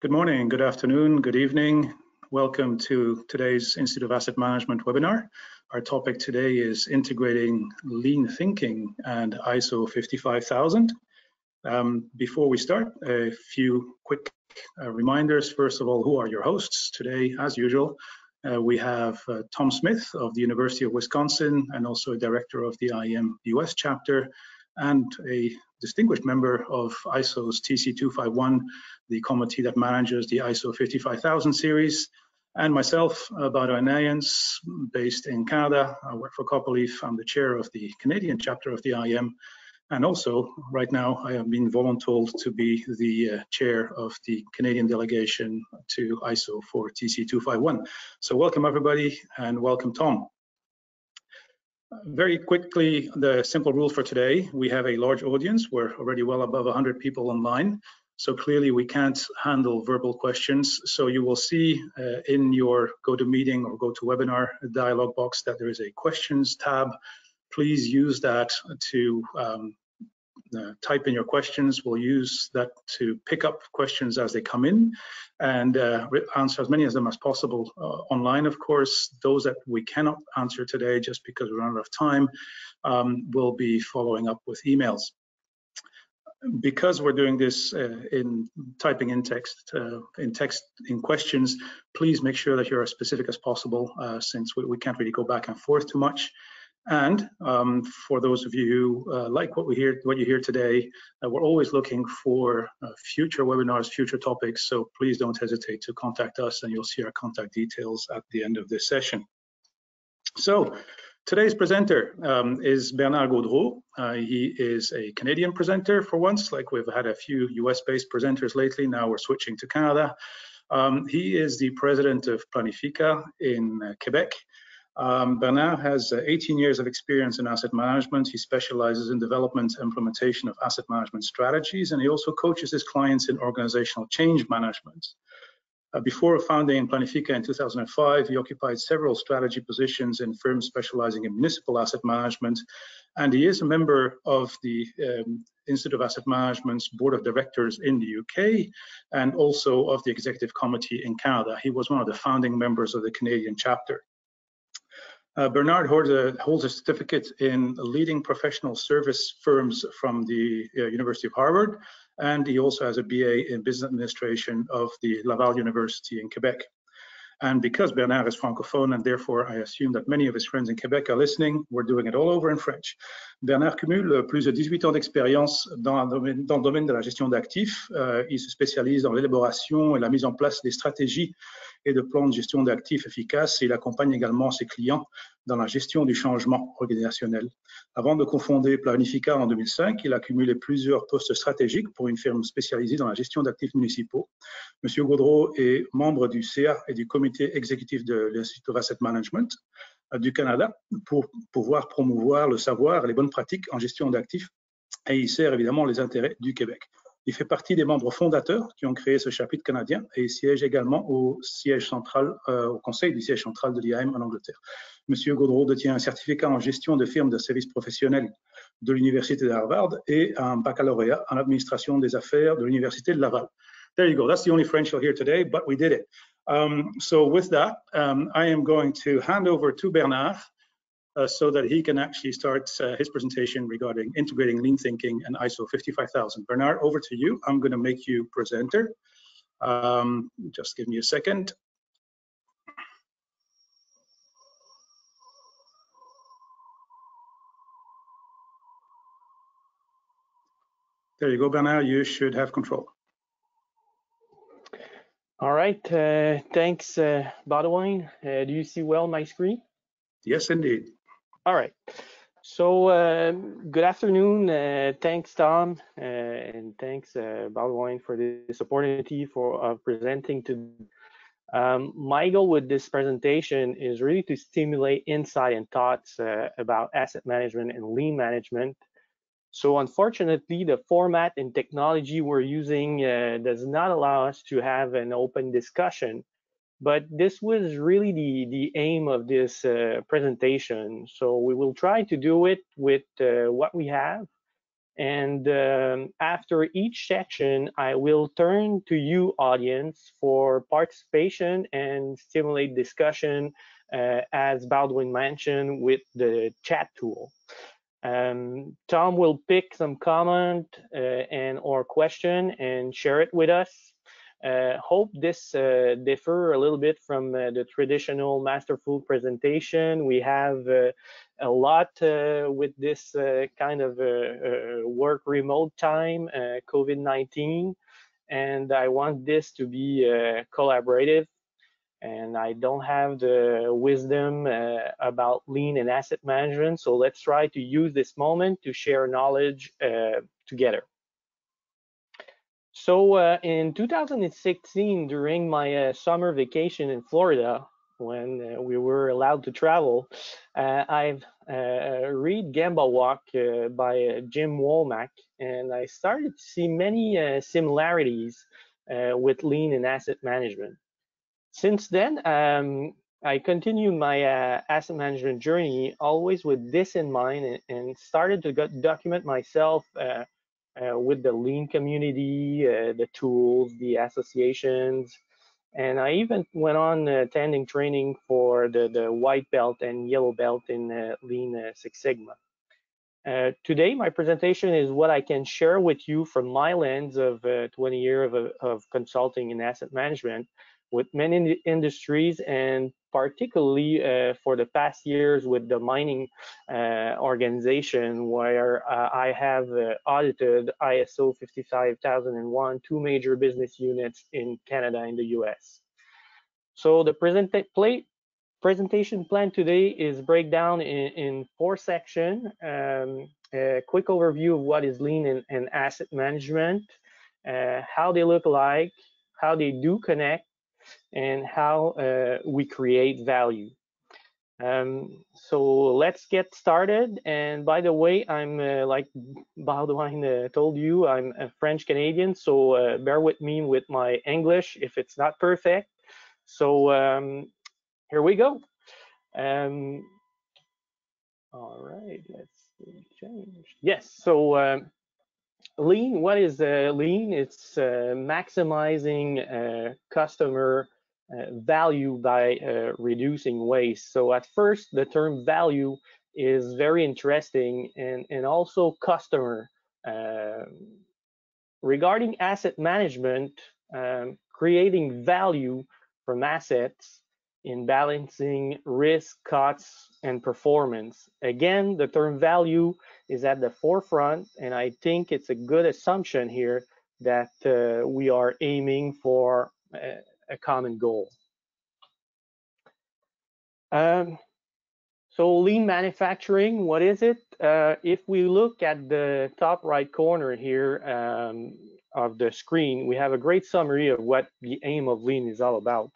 Good morning, good afternoon, good evening. Welcome to today's Institute of Asset Management webinar. Our topic today is integrating lean thinking and ISO 55000. Um, before we start, a few quick uh, reminders. First of all, who are your hosts? Today, as usual, uh, we have uh, Tom Smith of the University of Wisconsin and also a director of the IAM US chapter and a distinguished member of ISO's TC251, the committee that manages the ISO 55000 series, and myself, uh, Nayans, based in Canada. I work for Copperleaf. I'm the chair of the Canadian chapter of the IAM. And also, right now, I have been voluntold to be the uh, chair of the Canadian delegation to ISO for TC251. So welcome, everybody, and welcome, Tom. Very quickly, the simple rule for today, we have a large audience. We're already well above 100 people online. So clearly we can't handle verbal questions. So you will see uh, in your GoToMeeting or GoToWebinar dialog box that there is a questions tab. Please use that to um, uh, type in your questions. We'll use that to pick up questions as they come in and uh, answer as many of them as possible uh, online, of course. Those that we cannot answer today just because we are out of time, um, we'll be following up with emails. Because we're doing this uh, in typing in text, uh, in text, in questions, please make sure that you're as specific as possible since we, we can't really go back and forth too much. And um, for those of you who uh, like what we hear, what you hear today, uh, we're always looking for uh, future webinars, future topics. So please don't hesitate to contact us, and you'll see our contact details at the end of this session. So today's presenter um, is Bernard Gaudreault. Uh, he is a Canadian presenter for once, like we've had a few US-based presenters lately. Now we're switching to Canada. Um, he is the president of Planifika in uh, Quebec. Um, Bernard has uh, 18 years of experience in asset management. He specializes in development and implementation of asset management strategies, and he also coaches his clients in organizational change management. Uh, before founding Planifika in 2005, he occupied several strategy positions in firms specializing in municipal asset management, and he is a member of the um, Institute of Asset Management's board of directors in the UK and also of the executive committee in Canada. He was one of the founding members of the Canadian chapter. Uh, Bernard holds a, holds a, certificate in leading professional service firms from the uh, University of Harvard, and he also has a BA in business administration of the Laval University in Quebec. And because Bernard is francophone, and therefore I assume that many of his friends in Quebec are listening, we're doing it all over in French. Bernard cumule plus de 18 ans d'expérience dans, dans, le domaine de la gestion d'actifs. Euh, il se spécialise dans l'élaboration et la mise en place des stratégies de plans de gestion d'actifs efficaces. Il accompagne également ses clients dans la gestion du changement organisationnel. Avant de confonder Planifica en 2005, il a cumulé plusieurs postes stratégiques pour une firme spécialisée dans la gestion d'actifs municipaux. Monsieur Gaudreau est membre du CA et du comité exécutif de l'Institut Asset Management du Canada pour pouvoir promouvoir le savoir et les bonnes pratiques en gestion d'actifs et il sert évidemment les intérêts du Québec. Il fait partie des membres fondateurs qui ont créé ce chapitre canadien et il siège également au siège central, euh, au conseil du siège central de l'IAM en Angleterre. Monsieur Gaudreau détient un certificat en gestion de firmes de services professionnels de l'Université de Harvard et un baccalauréat en administration des affaires de l'Université de Laval. There you go. That's the only French you'll hear today, but we did it. Um, so with that, um, I am going to hand over to Bernard so that he can actually start uh, his presentation regarding integrating lean thinking and ISO 55000. Bernard, over to you. I'm going to make you presenter. Um, just give me a second. There you go, Bernard. You should have control. All right, uh, thanks, uh, Baudouin. Uh, do you see well my screen? Yes, indeed. All right. So uh, good afternoon. Uh, thanks, Tom, uh, and thanks, uh, for this opportunity for uh, presenting to. Um, my goal with this presentation is really to stimulate insight and thoughts uh, about asset management and lean management so unfortunately, the format and technology we're using uh, does not allow us to have an open discussion. But this was really the, the aim of this uh, presentation. So we will try to do it with uh, what we have And um, after each section, I will turn to you, audience, for participation and stimulate discussion, uh, as Baudouin mentioned, with the chat tool. Um, Tom will pick some comment uh, and or question and share it with us. Uh, hope this uh, differ a little bit from uh, the traditional masterful presentation. We have uh, a lot uh, with this uh, kind of work remote time, COVID-19, and I want this to be collaborative. And I don't have the wisdom about lean and asset management, so let's try to use this moment to share knowledge together. So uh, in 2016, during my uh, summer vacation in Florida, when uh, we were allowed to travel, uh, I've uh, read Gemba Walk uh, by Jim Womack, and I started to see many similarities with lean and asset management. Since then, um, I continued my asset management journey always with this in mind and, and started to document myself with the lean community, uh, the tools, the associations. And I even went on uh, attending training for the, the white belt and yellow belt in uh, Lean uh, Six Sigma. Uh, today, my presentation is what I can share with you from my lens of 20 years of, of consulting in asset management with many industries and particularly uh, for the past years with the mining uh, organization where uh, I have uh, audited ISO 55001, two major business units in Canada and the US. So the present presentation plan today is breakdown in, in four sections. Um, a quick overview of what is lean and, and asset management, uh, how they look like, how they do connect, and how uh, we create value. Um, so let's get started. And by the way, I'm uh, like Baudouin uh, told you, I'm a French Canadian, so uh, bear with me with my English if it's not perfect. So um, here we go. Um, all right, let's change. Yes, so um, lean, what is uh, lean? It's uh, maximizing uh, customer uh, value by uh, reducing waste. So at first, the term value is very interesting and, and also customer. Um, regarding asset management, um, creating value from assets in balancing risk, costs, and performance. Again, the term value is at the forefront, and I think it's a good assumption here that uh, we are aiming for a, a common goal. Um, so lean manufacturing, what is it? Uh, if we look at the top right corner here um, of the screen, we have a great summary of what the aim of lean is all about.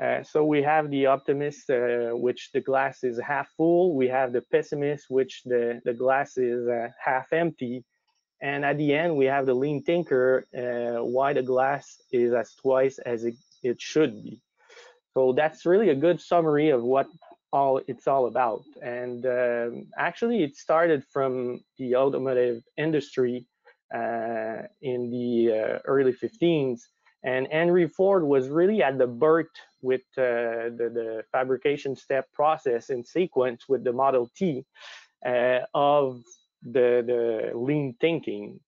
Uh, so we have the optimist, uh, which the glass is half full. We have the pessimist, which the, the glass is uh, half empty. And at the end, we have the lean thinker, uh, why the glass is as twice as it, it should be. So that's really a good summary of what all it's all about. And um, actually, it started from the automotive industry uh, in the early 15s and Henry Ford was really at the birth with uh, the, the, fabrication step process in sequence with the Model T uh, of the, the lean thinking.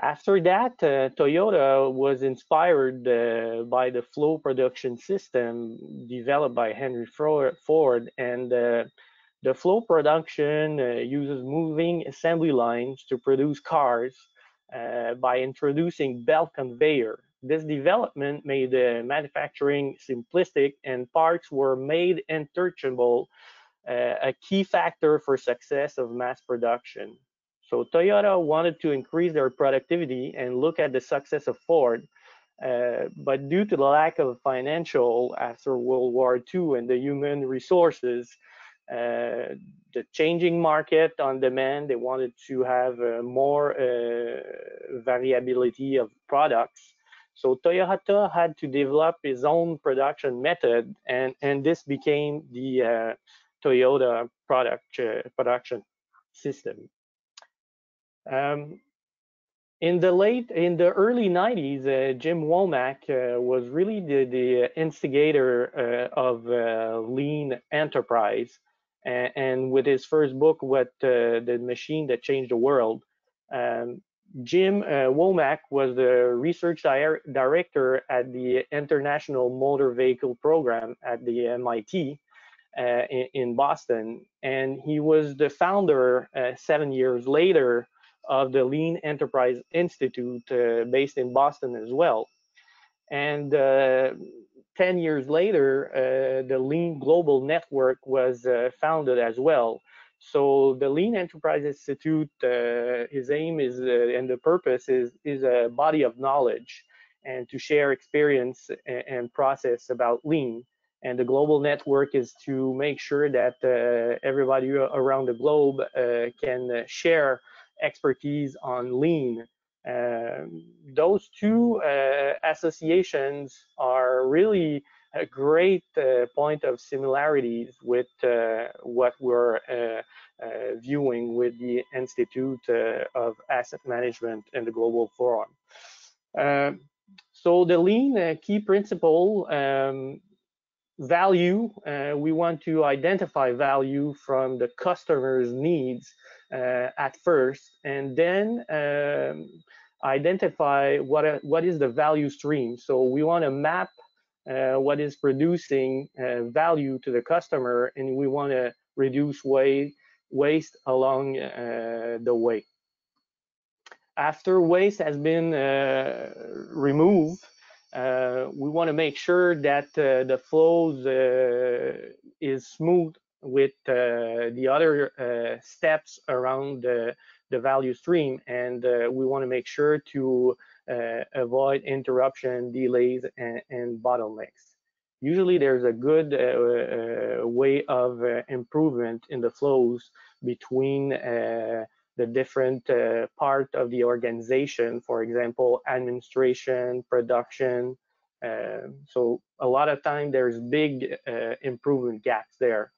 After that, uh, Toyota was inspired uh, by the flow production system developed by Henry Ford and uh, the flow production uh, uses moving assembly lines to produce cars by introducing belt conveyor this development made the manufacturing simplistic and parts were made interchangeable, uh, a key factor for success of mass production. So Toyota wanted to increase their productivity and look at the success of Ford, uh, but due to the lack of financial after World War II and the human resources, uh, the changing market on demand, they wanted to have uh, more uh, variability of products. So Toyota had to develop his own production method, and and this became the uh, Toyota product uh, production system. Um, in the late, in the early 90s, uh, Jim Womack uh, was really the, the instigator uh, of uh, lean enterprise. And, and, with his first book, What the Machine That Changed the World, um, Jim uh, Womack was the research di director at the International Motor Vehicle Program at the MIT in, in, Boston. And he was the founder seven years later of the Lean Enterprise Institute uh, based in Boston as well. And uh, 10 years later, uh, the Lean Global Network was uh, founded as well. So the Lean Enterprise Institute, uh, his aim is, uh, and the purpose is, is a body of knowledge and to share experience and, and process about Lean. And the global network is to make sure that everybody around the globe can share expertise on lean. Um, those two uh, associations are really a great uh, point of similarities with uh, what we're uh, uh, viewing with the Institute uh, of Asset Management and the Global Forum. Um, so the lean key principle um, value, we want to identify value from the customer's needs uh, at first, and then um, identify what what is the value stream. So we want to map uh, what is producing uh, value to the customer, and we want to reduce waste waste along the way. After waste has been removed, uh, we want to make sure that uh, the flows uh, is smooth with uh, the other uh, steps around the, the value stream. And uh, we want to make sure to avoid interruption, delays, and, and, bottlenecks. Usually there's a good way of improvement in the flows between the different uh, part of the organization, for example, administration, production. Uh, so a lot of time there's big uh, improvement gaps there.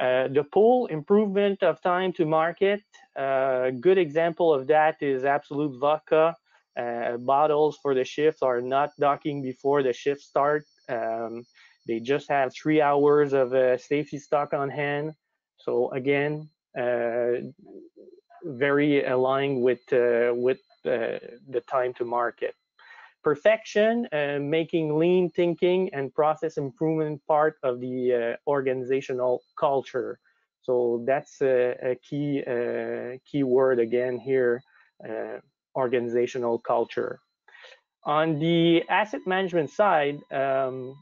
Uh, the pull improvement of time to market, a uh, good example of that is Absolut Vodka. Uh, bottles for the shift are not docking before the shift start. Um, they just have three hours of uh, safety stock on hand. So again, uh, very aligned with with the time to market perfection, uh, making lean thinking and process improvement part of the uh, organizational culture. So that's a, a key uh, key word again here, uh, organizational culture. On the asset management side, um,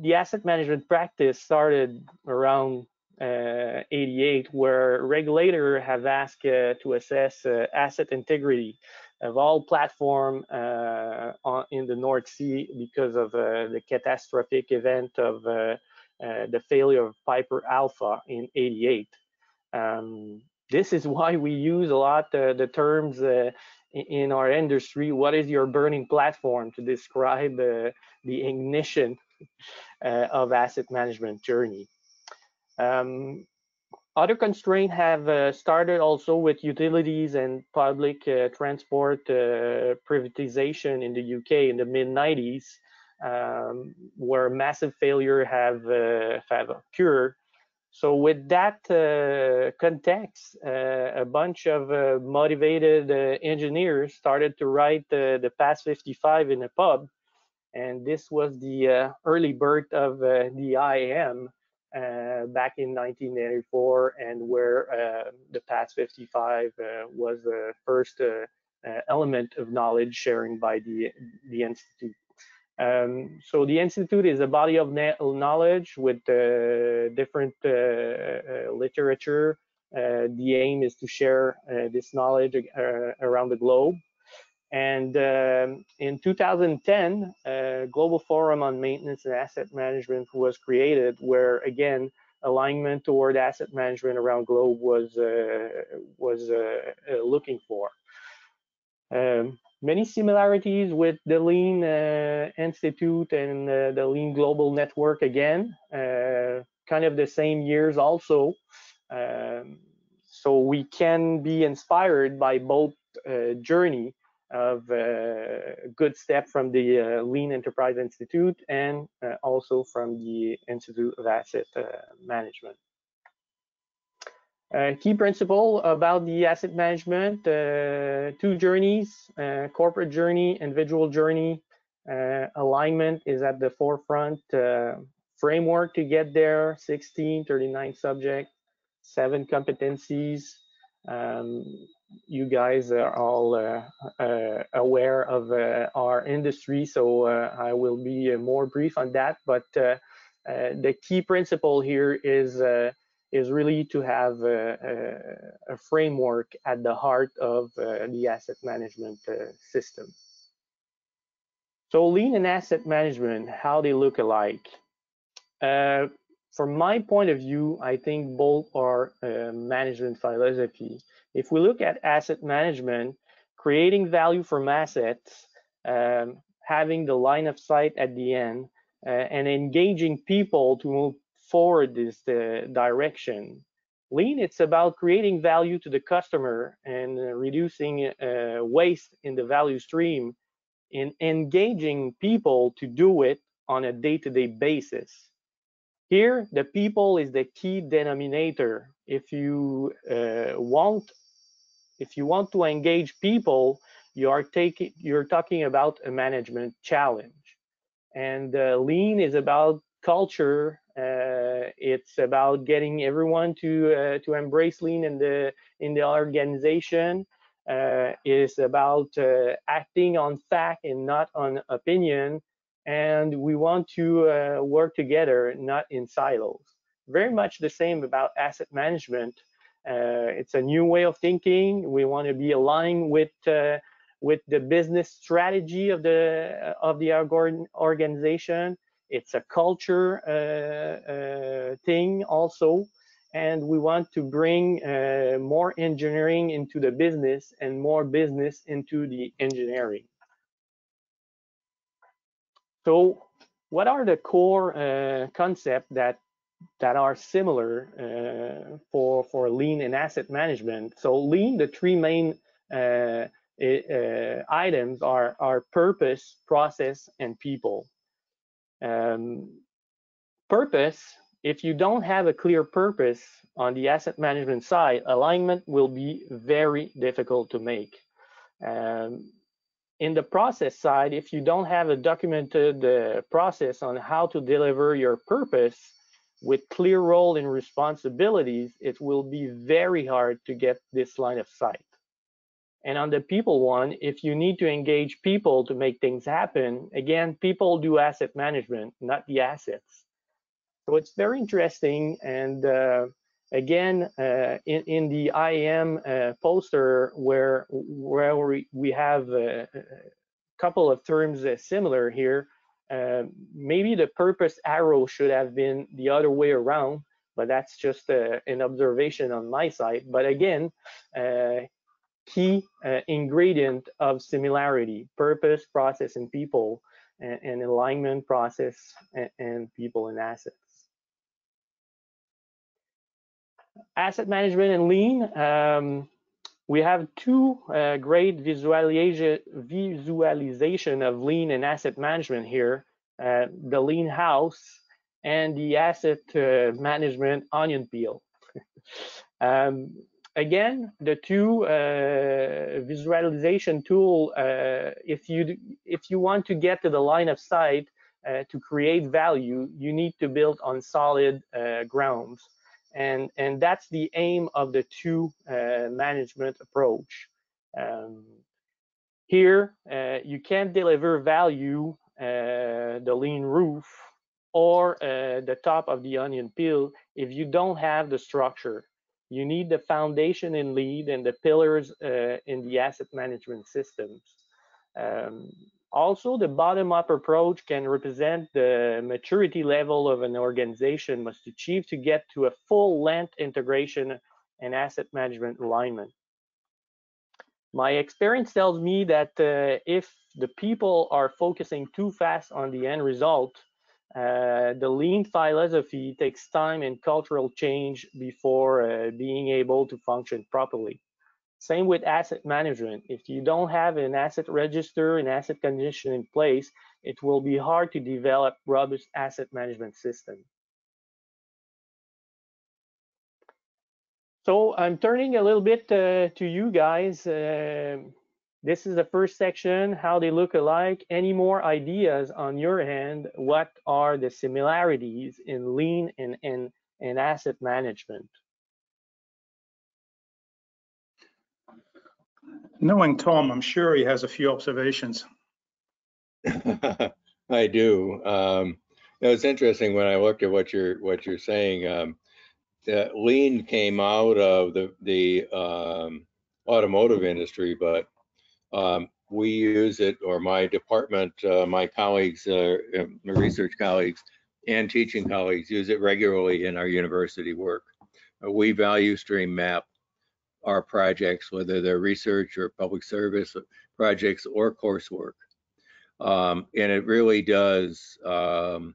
the asset management practice started around uh, 88, where regulator have asked uh, to assess uh, asset integrity of all platform uh, on, in the North Sea because of uh, the catastrophic event of uh, the failure of Piper Alpha in 88. Um, this is why we use a lot the terms in our industry. What is your burning platform to describe the ignition of asset management journey? Um, other constraints have uh, started also with utilities and public uh, transport uh, privatization in the UK in the mid 90s, um, where massive failure have, uh, have occurred. So with that uh, context, uh, a bunch of motivated engineers started to write the PAS 55 in a pub. And this was the early birth of the IAM, uh, back in 1984 and where uh, the PAS 55 uh, was the first uh, uh, element of knowledge sharing by the, the Institute. Um, so the Institute is a body of knowledge with different literature. the aim is to share this knowledge around the globe. And um, in 2010, uh, Global Forum on Maintenance and Asset Management was created, where again, alignment toward asset management around globe was uh, was uh, uh looking for. Um, many similarities with the Lean uh, Institute and uh, the Lean Global Network again, kind of the same years also. Um, so we can be inspired by both uh, journey of uh, good step from the uh, Lean Enterprise Institute and uh, also from the Institute of Asset uh, Management. Uh, key principle about the asset management, uh, two journeys, corporate journey, individual journey, alignment is at the forefront, framework to get there, 16, 39 subjects, seven competencies, um, you guys are all uh, uh, aware of uh, our industry, so I will be more brief on that. But the key principle here is is really to have a, a, a, framework at the heart of the asset management system. So lean and asset management, how they look alike. Uh, from my point of view, I think both are uh, management philosophy. If we look at asset management, creating value from assets, um, having the line of sight at the end, uh, and engaging people to move forward this uh, direction. Lean, it's about creating value to the customer and uh, reducing uh, waste in the value stream and engaging people to do it on a day-to-day -day basis. Here, the people is the key denominator. If you uh, want, if you want to engage people, you are taking, you're talking about a management challenge. And uh, lean is about culture. Uh, it's about getting everyone to uh, to embrace lean in the in the organization. Uh, it's about uh, acting on fact and not on opinion and we want to uh, work together, not in silos. Very much the same about asset management. Uh, it's a new way of thinking. We want to be aligned with with the business strategy of the of the organization. It's a culture uh, uh, thing also, and we want to bring more engineering into the business and more business into the engineering. So what are the core uh, concepts that that are similar uh, for for lean and asset management? So lean, the three main uh, uh items are are purpose, process, and people. Um, purpose. If you don't have a clear purpose on the asset management side, alignment will be very difficult to make. Um, in the process side, if you don't have a documented uh, process on how to deliver your purpose with clear role and responsibilities, it will be very hard to get this line of sight. And on the people one, if you need to engage people to make things happen, again, people do asset management, not the assets. So it's very interesting. And uh, again, uh, in, in the IAM uh, poster where, where we, we have a, a couple of terms uh, similar here, uh, maybe the purpose arrow should have been the other way around, but that's just uh, an observation on my side. But again, uh, key ingredient of similarity, purpose, process, and people, and, and alignment, process, and, and people and assets asset management and lean, um, we have two uh, great visualization, visualization of lean and asset management here, uh, the lean house and the asset uh, management onion peel. um, again, the two uh, visualization tool, uh, if you if you want to get to the line of sight uh, to create value, you need to build on solid grounds and and that's the aim of the two management approach. Um, here, uh, you can't deliver value, uh, the lean roof, or uh, the top of the onion peel if you don't have the structure. You need the foundation in lead and the pillars uh, in the asset management systems. Um, also, the bottom-up approach can represent the maturity level of an organization must achieve to get to a full length integration and asset management alignment. My experience tells me that uh, if the people are focusing too fast on the end result, uh, the lean philosophy takes time and cultural change before uh, being able to function properly. Same with asset management. If you don't have an asset register and asset condition in place, it will be hard to develop robust asset management system. So I'm turning a little bit uh, to you guys. This is the first section, how they look alike. Any more ideas on your end? What are the similarities in lean and, and, and asset management? Knowing Tom, I'm sure he has a few observations. I do. Um, it was interesting when I looked at what you're what you're saying. Um, lean came out of the the um, automotive industry, but um, we use it, or my department, uh, my colleagues, uh, my research colleagues, and teaching colleagues use it regularly in our university work. Uh, we value stream map our projects, whether they're research or public service projects or coursework. Um, and it really does, um,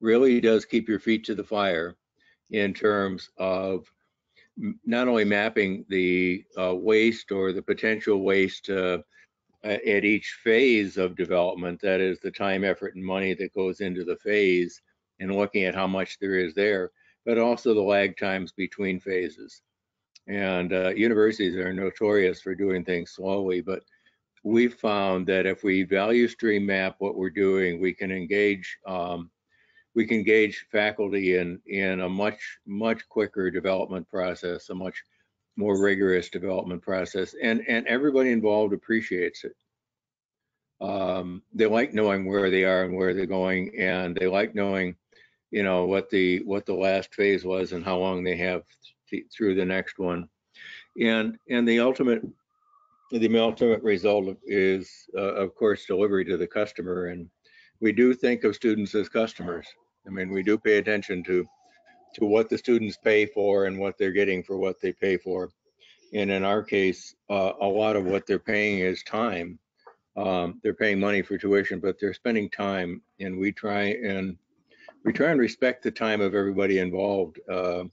really does keep your feet to the fire in terms of not only mapping the uh, waste or the potential waste uh, at each phase of development, that is the time, effort, and money that goes into the phase, and looking at how much there is there, but also the lag times between phases. And uh, universities are notorious for doing things slowly, but we've found that if we value stream map what we're doing, we can engage um, we can engage faculty in in a much much quicker development process, a much more rigorous development process, and and everybody involved appreciates it. Um, they like knowing where they are and where they're going, and they like knowing, you know, what the what the last phase was and how long they have through the next one. And and the ultimate the ultimate result is, uh, of course, delivery to the customer. And we do think of students as customers. I mean, we do pay attention to to what the students pay for and what they're getting for what they pay for. And in our case, uh, a lot of what they're paying is time. Um, they're paying money for tuition, but they're spending time, and we try and we try and respect the time of everybody involved. Uh,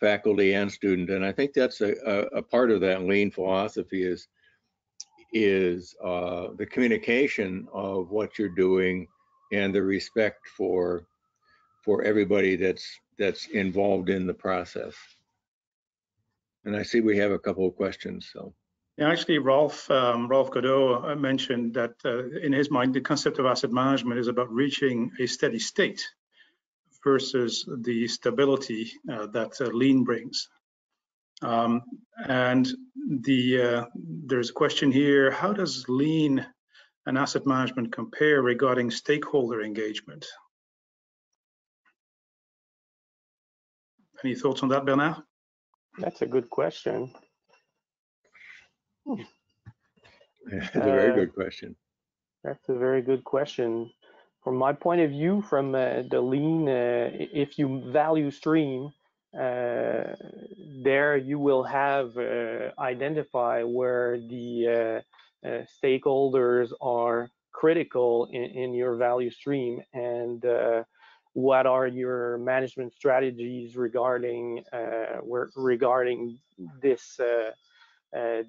faculty and student. And I think that's a, a, a part of that lean philosophy is is uh, the communication of what you're doing and the respect for for everybody that's that's involved in the process. And I see we have a couple of questions. So. Yeah, actually, Rolf um, Rolf Godot uh, mentioned that uh, in his mind, the concept of asset management is about reaching a steady state versus the stability uh, that uh, lean brings. Um, and the uh, there's a question here, how does lean and asset management compare regarding stakeholder engagement? Any thoughts on that, Bernard? That's a good question. Hmm. That's a very uh, good question. That's a very good question from my point of view, from uh, the lean, uh, if you value stream, uh, there you will have uh, identify where the uh, uh, stakeholders are critical in, in, your value stream and what are your management strategies regarding regarding this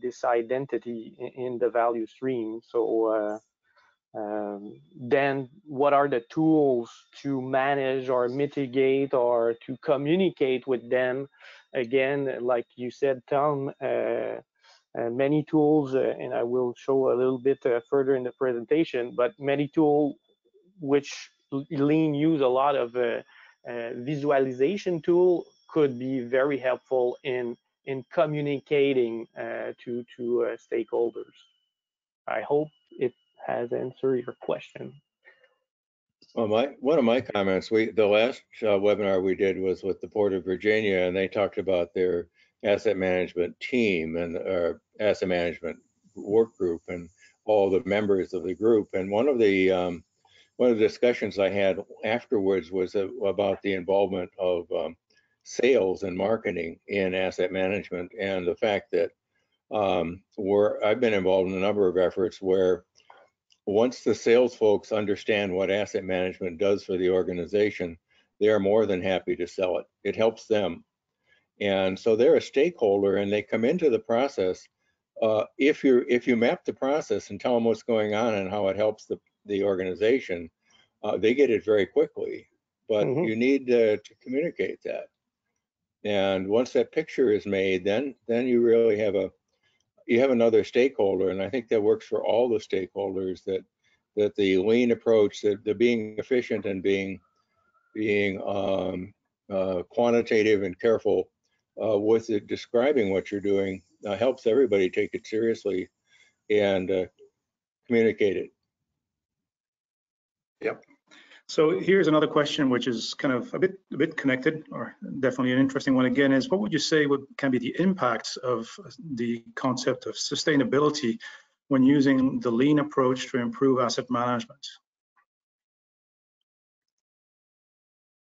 this identity in, the value stream. So um, then what are the tools to manage or mitigate or to communicate with them again like you said tom uh, uh, many tools uh, and i will show a little bit uh, further in the presentation but many tools which lean use a lot of uh, visualization tool could be very helpful in in communicating to to stakeholders i hope it has answered your question. Well, my one of my comments, we the last uh, webinar we did was with the Port of Virginia, and they talked about their asset management team and uh, asset management work group and all the members of the group. And one of the um, one of the discussions I had afterwards was about the involvement of um, sales and marketing in asset management, and the fact that um, where I've been involved in a number of efforts where once the sales folks understand what asset management does for the organization, they are more than happy to sell it. It helps them. And so they're a stakeholder and they come into the process. Uh, if you if you map the process and tell them what's going on and how it helps the, the organization, uh, they get it very quickly. But Mhm. you need uh, to communicate that. And once that picture is made, then then you really have a you have another stakeholder, and I think that works for all the stakeholders. That that the lean approach, that the being efficient and being being um, uh, quantitative and careful uh, with it, describing what you're doing uh, helps everybody take it seriously and uh, communicate it. Yep. So here's another question, which is kind of a bit a bit connected, or definitely an interesting one again. Is what would you say would can be the impacts of the concept of sustainability when using the lean approach to improve asset management?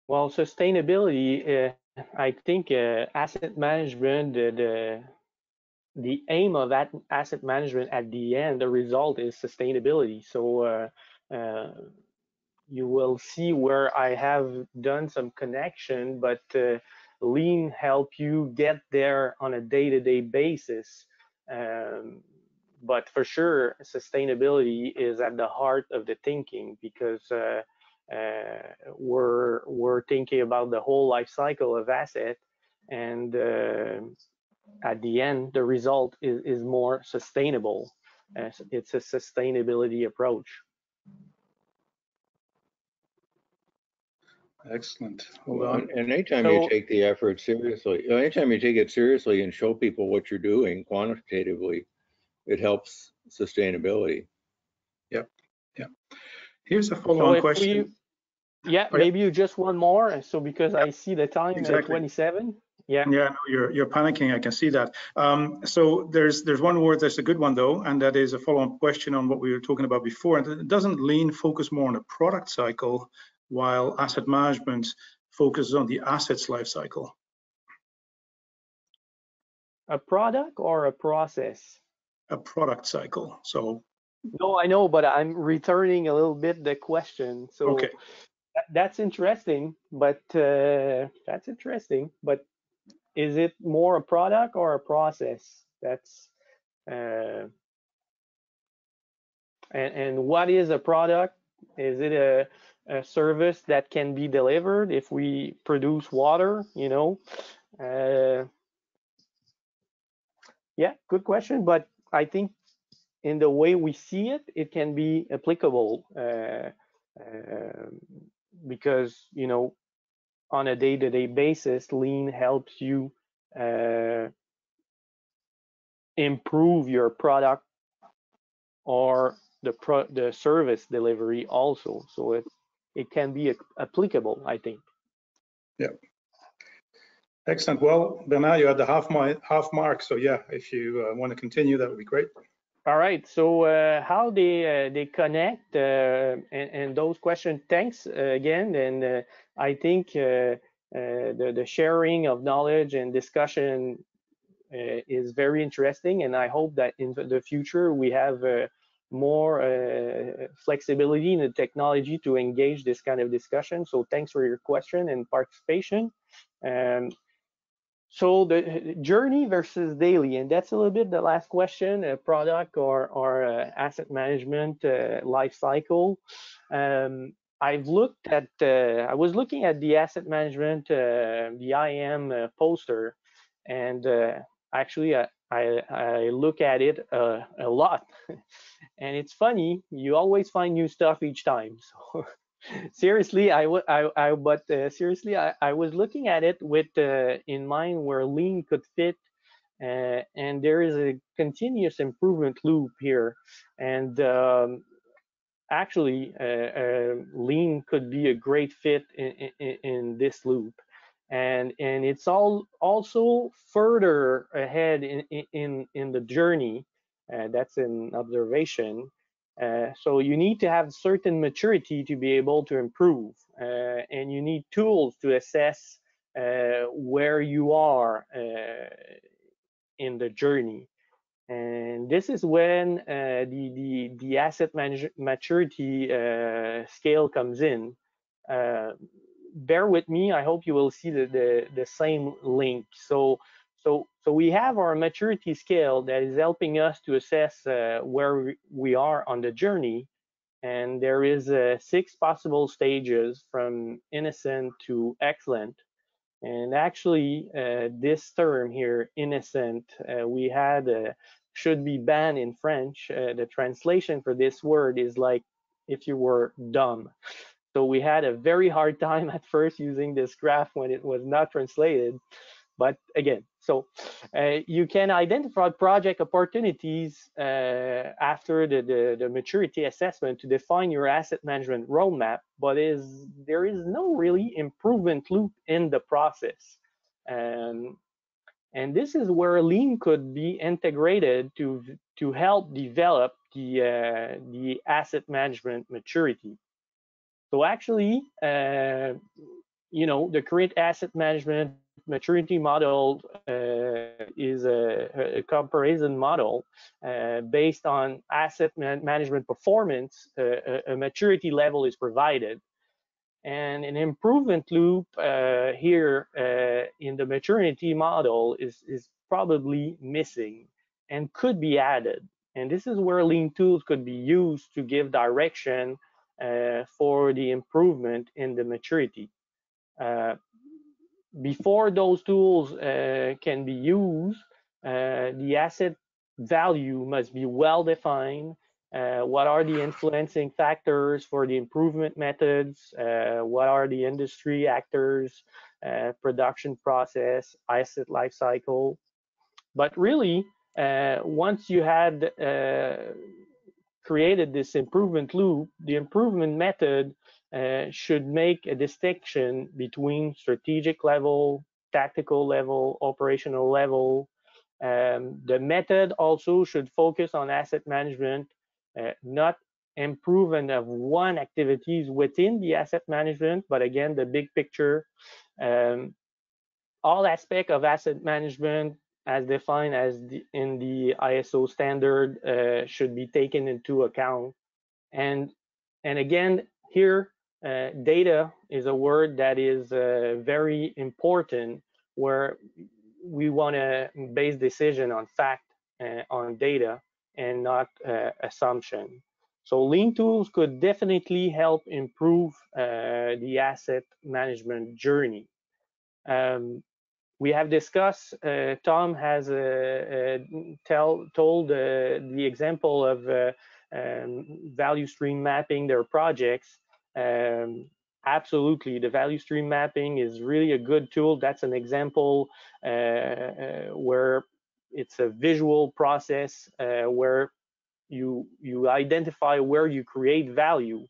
Well, sustainability, uh, I think uh, asset management, the, the the aim of that asset management at the end, the result is sustainability. So uh, uh, you will see where I have done some connection, but uh, lean help you get there on a day-to-day basis. Um, but for sure, sustainability is at the heart of the thinking because uh, we're we're thinking about the whole life cycle of asset, and uh, at the end, the result is is more sustainable. Uh, it's a sustainability approach. Excellent. Hold Well, and and anytime So- you take the effort seriously, anytime you take it seriously and show people what you're doing quantitatively, it helps sustainability. Here's a follow-on if question. we, yeah, Oh, yeah. maybe you just one more. So because I see the time at exactly. 27. Yeah. Yeah, no, you're you're panicking. I can see that. Um, so there's there's one word that's a good one though, and that is a follow-on question on what we were talking about before. And doesn't lean focus more on the product cycle, while asset management focuses on the assets life cycle? A product or a process? A product cycle. So No, I know, but I'm returning a little bit the question. So okay, that- that's interesting, but uh, that's interesting. But is it more a product or a process? That's uh, and and what is a product? Is it a a service that can be delivered if we produce water? You know, uh, yeah, good question. But I think in the way we see it, it can be applicable uh, uh, because you know on a day-to-day basis, lean helps you uh, improve your product or the pro the service delivery also. So it it can be applicable, I think. Yeah. Excellent. Well, Bernard, you had the half my half mark. So yeah, if you uh, want to continue, that would be great. All right. So uh, how they uh, they connect uh, and, and those questions. Thanks uh, again. And uh, I think uh, the the sharing of knowledge and discussion is very interesting. And I hope that in the future we have more flexibility in the technology to engage this kind of discussion. So thanks for your question and participation. Um, so the journey versus daily, and that's a little bit the last question: uh, product or or uh, asset management uh, life cycle. Um, I've looked at. Uh, I was looking at the asset management, uh, the IAM uh, poster, and actually I, I I look at it a lot, and it's funny. You always find new stuff each time. So seriously i would i i but uh, seriously I, I was looking at it with uh, in mind where lean could fit uh, and there is a continuous improvement loop here. And um, actually uh, uh, lean could be a great fit in, in, in this loop. And and it's all also further ahead in in in the journey uh, that's an observation uh, so you need to have certain maturity to be able to improve, uh, and you need tools to assess uh, where you are uh, in the journey. And this is when uh, the, the the asset maturity uh, scale comes in. bear with me. I hope you will see the, the, the same link. So, so, so we have our maturity scale that is helping us to assess uh, where we are on the journey. And there is uh, six possible stages from innocent to excellent. And actually, uh, this term here, innocent, uh, we had uh, should be banned in French. Uh, the translation for this word is like if you were dumb. So we had a very hard time at first using this graph when it was not translated. But again, so uh, you can identify project opportunities uh, after the, the, the, maturity assessment to define your asset management roadmap, but is there is no really improvement loop in the process. Um, and this is where lean could be integrated to to help develop the uh, the asset management maturity so actually uh, you know the current asset management maturity model uh, is a, a, comparison model uh, based on asset man management performance uh, a, maturity level is provided and an improvement loop uh, here uh, in the maturity model is, is probably missing and could be added. And this is where lean tools could be used to give direction uh, for the improvement in the maturity. Uh, before those tools uh, can be used, uh, the asset value must be well defined uh, what are the influencing factors for the improvement methods? Uh, what are the industry actors, uh, production process, asset life cycle? But really, uh, once you had created this improvement loop, the improvement method uh, should make a distinction between strategic level, tactical level, operational level. Um, the method also should focus on asset management uh, not improvement of one activities within the asset management, but again, the big picture, um, all aspect of asset management as defined as the, in the ISO standard uh, should be taken into account. And, and again, here, uh, data is a word that is uh, very important where we want to base decision on fact, uh, on data, and not uh, assumption. So lean tools could definitely help improve uh, the asset management journey. Um, we have discussed, Tom has tell, told the example of um, value stream mapping their projects. Um, absolutely, the value stream mapping is really a good tool. That's an example where it's a visual process uh, where you you identify where you create value.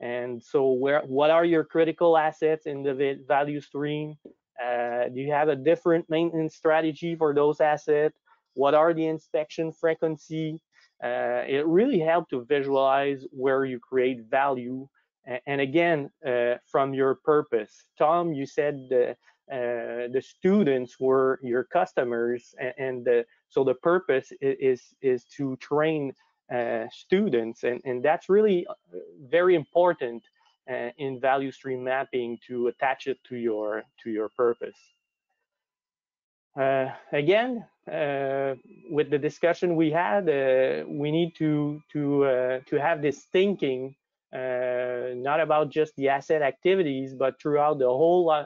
And so where what are your critical assets in the value stream? Uh, do you have a different maintenance strategy for those assets? What are the inspection frequency? Uh, it really helps to visualize where you create value and, again uh, from your purpose. Tom you said uh, the students were your customers and, and the, so the purpose is is to train uh, students and, and that's really uh, very important uh, in value stream mapping to attach it to your to your purpose. Uh, again with the discussion we had we need to to to have this thinking uh, not about just the asset activities, but throughout the whole uh,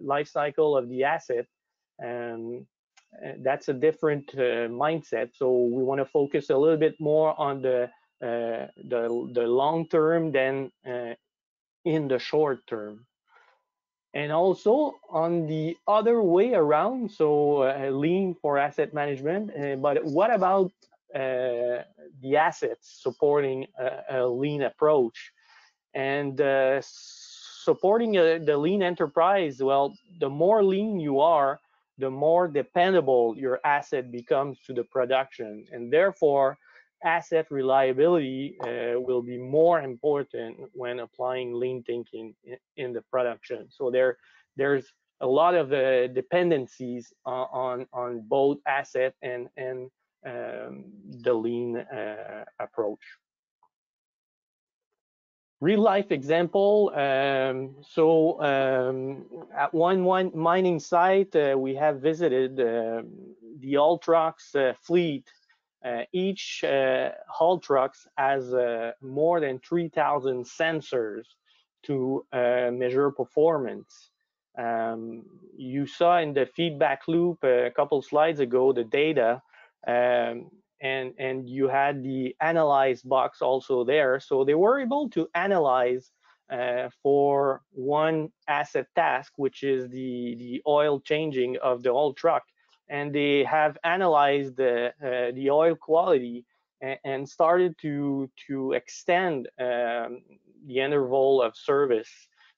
life cycle of the asset. Um, that's a different uh, mindset. So we want to focus a little bit more on the uh, the, the long term than uh, in the short term. And also on the other way around, so uh, lean for asset management. but what about uh, the assets supporting a, a lean approach. And uh, supporting a, the lean enterprise well the more lean you are the more dependable your asset becomes to the production. And therefore asset reliability uh, will be more important when applying lean thinking in, in the production. So there there's a lot of uh, dependencies on, on, on both asset and and um, the lean uh, approach. real life example. Um, so um, at one, one mining site, uh, we have visited uh, the Ultrox uh, fleet. Uh, each uh, haul trucks has uh, more than 3,000 sensors to measure performance. Um, you saw in the feedback loop a couple slides ago the data um, and and you had the analyze box also there. So they were able to analyze uh, for one asset task, which is the the oil changing of the oil truck, and they have analyzed the uh, the oil quality and, and, started to to extend um, the interval of service,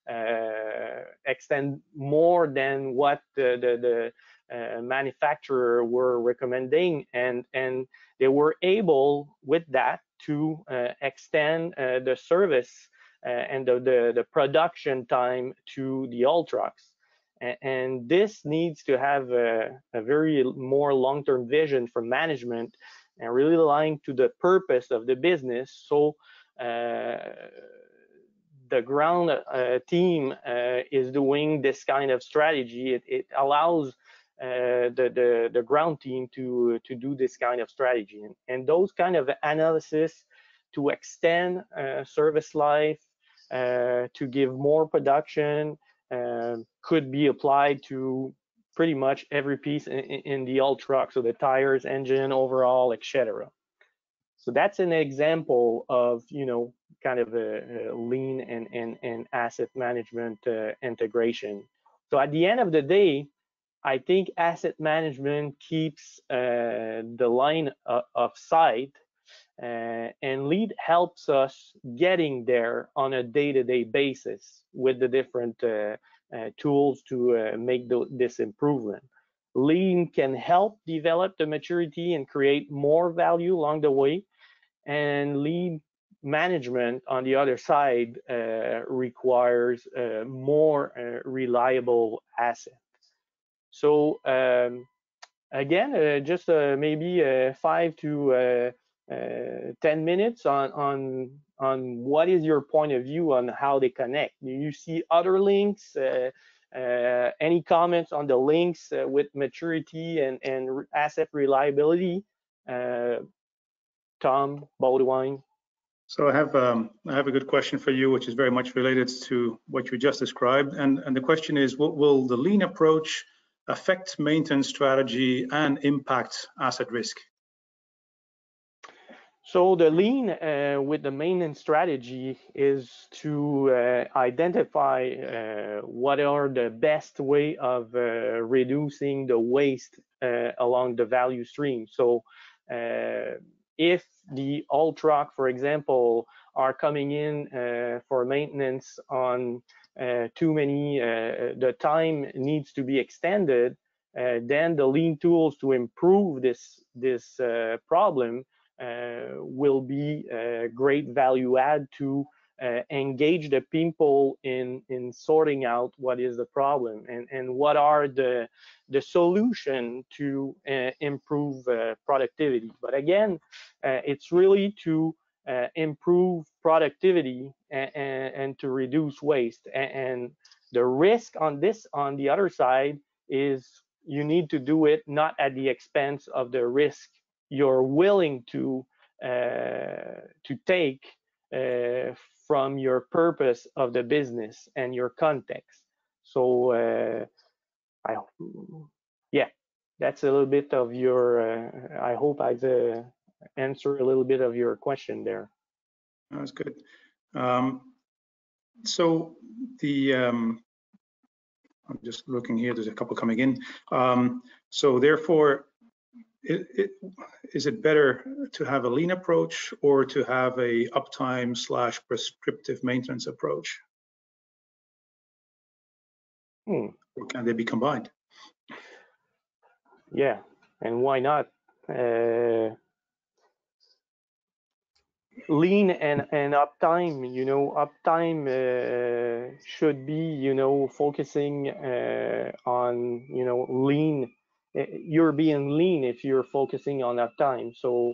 uh, extend more than what the, the uh, manufacturer were recommending and and they were able with that to uh, extend uh, the service uh, and the, the, the production time to the Ultrox. And, and this needs to have a, a very more long-term vision for management and really aligned to the purpose of the business. So uh, the ground team is doing this kind of strategy. It, it allows the, the, the ground team to to do this kind of strategy. And, and those kind of analysis to extend uh, service life uh, to give more production uh, could be applied to pretty much every piece in, in the old truck. So the tires engine overall etc so that's an example of you know kind of a, a lean and, and, and asset management uh, integration. So at the end of the day I think asset management keeps uh, the line of, of sight uh, and lead helps us getting there on a day-to-day -day basis with the different uh, uh tools to uh, make the, this improvement. Lean can help develop the maturity and create more value along the way and lean management on the other side uh, requires more reliable assets. So um, again, uh, just uh, maybe uh, five to 10 minutes on, on, on what is your point of view on how they connect. Do you see other links? Uh, any comments on the links uh, with maturity and, and asset reliability? Uh, Tom Baudouin. So I have um, I have a good question for you, which is very much related to what you just described. And, and the question is, what will the lean approach affect maintenance strategy and impact asset risk? So the lean uh, with the maintenance strategy is to uh, identify uh, what are the best way of uh, reducing the waste uh, along the value stream. So uh, if the old truck, for example, are coming in for maintenance on too many, uh, the time needs to be extended, uh, then the lean tools to improve this, this problem will be great value add to uh, engage the people in in sorting out what is the problem and and what are the the solution to uh, improve uh, productivity. But again it's really to uh, improve productivity and, and, and, to reduce waste. And, and, the risk on this, on the other side, is you need to do it not at the expense of the risk you're willing to uh, to take uh, from your purpose of the business and your context. So, uh, I yeah, that's a little bit of your. Uh, I hope I've uh, answer a little bit of your question there. That's good. Um, so the um, I'm just looking here. There's a couple coming in. Um, so therefore, it, it, is it better to have a lean approach or to have a uptime slash prescriptive maintenance approach? Hmm. Or can they be combined? Yeah, and why not? Uh, lean and and uptime you know uptime uh, should be you know focusing uh, on you know lean uh, you're being lean if you're focusing on uptime so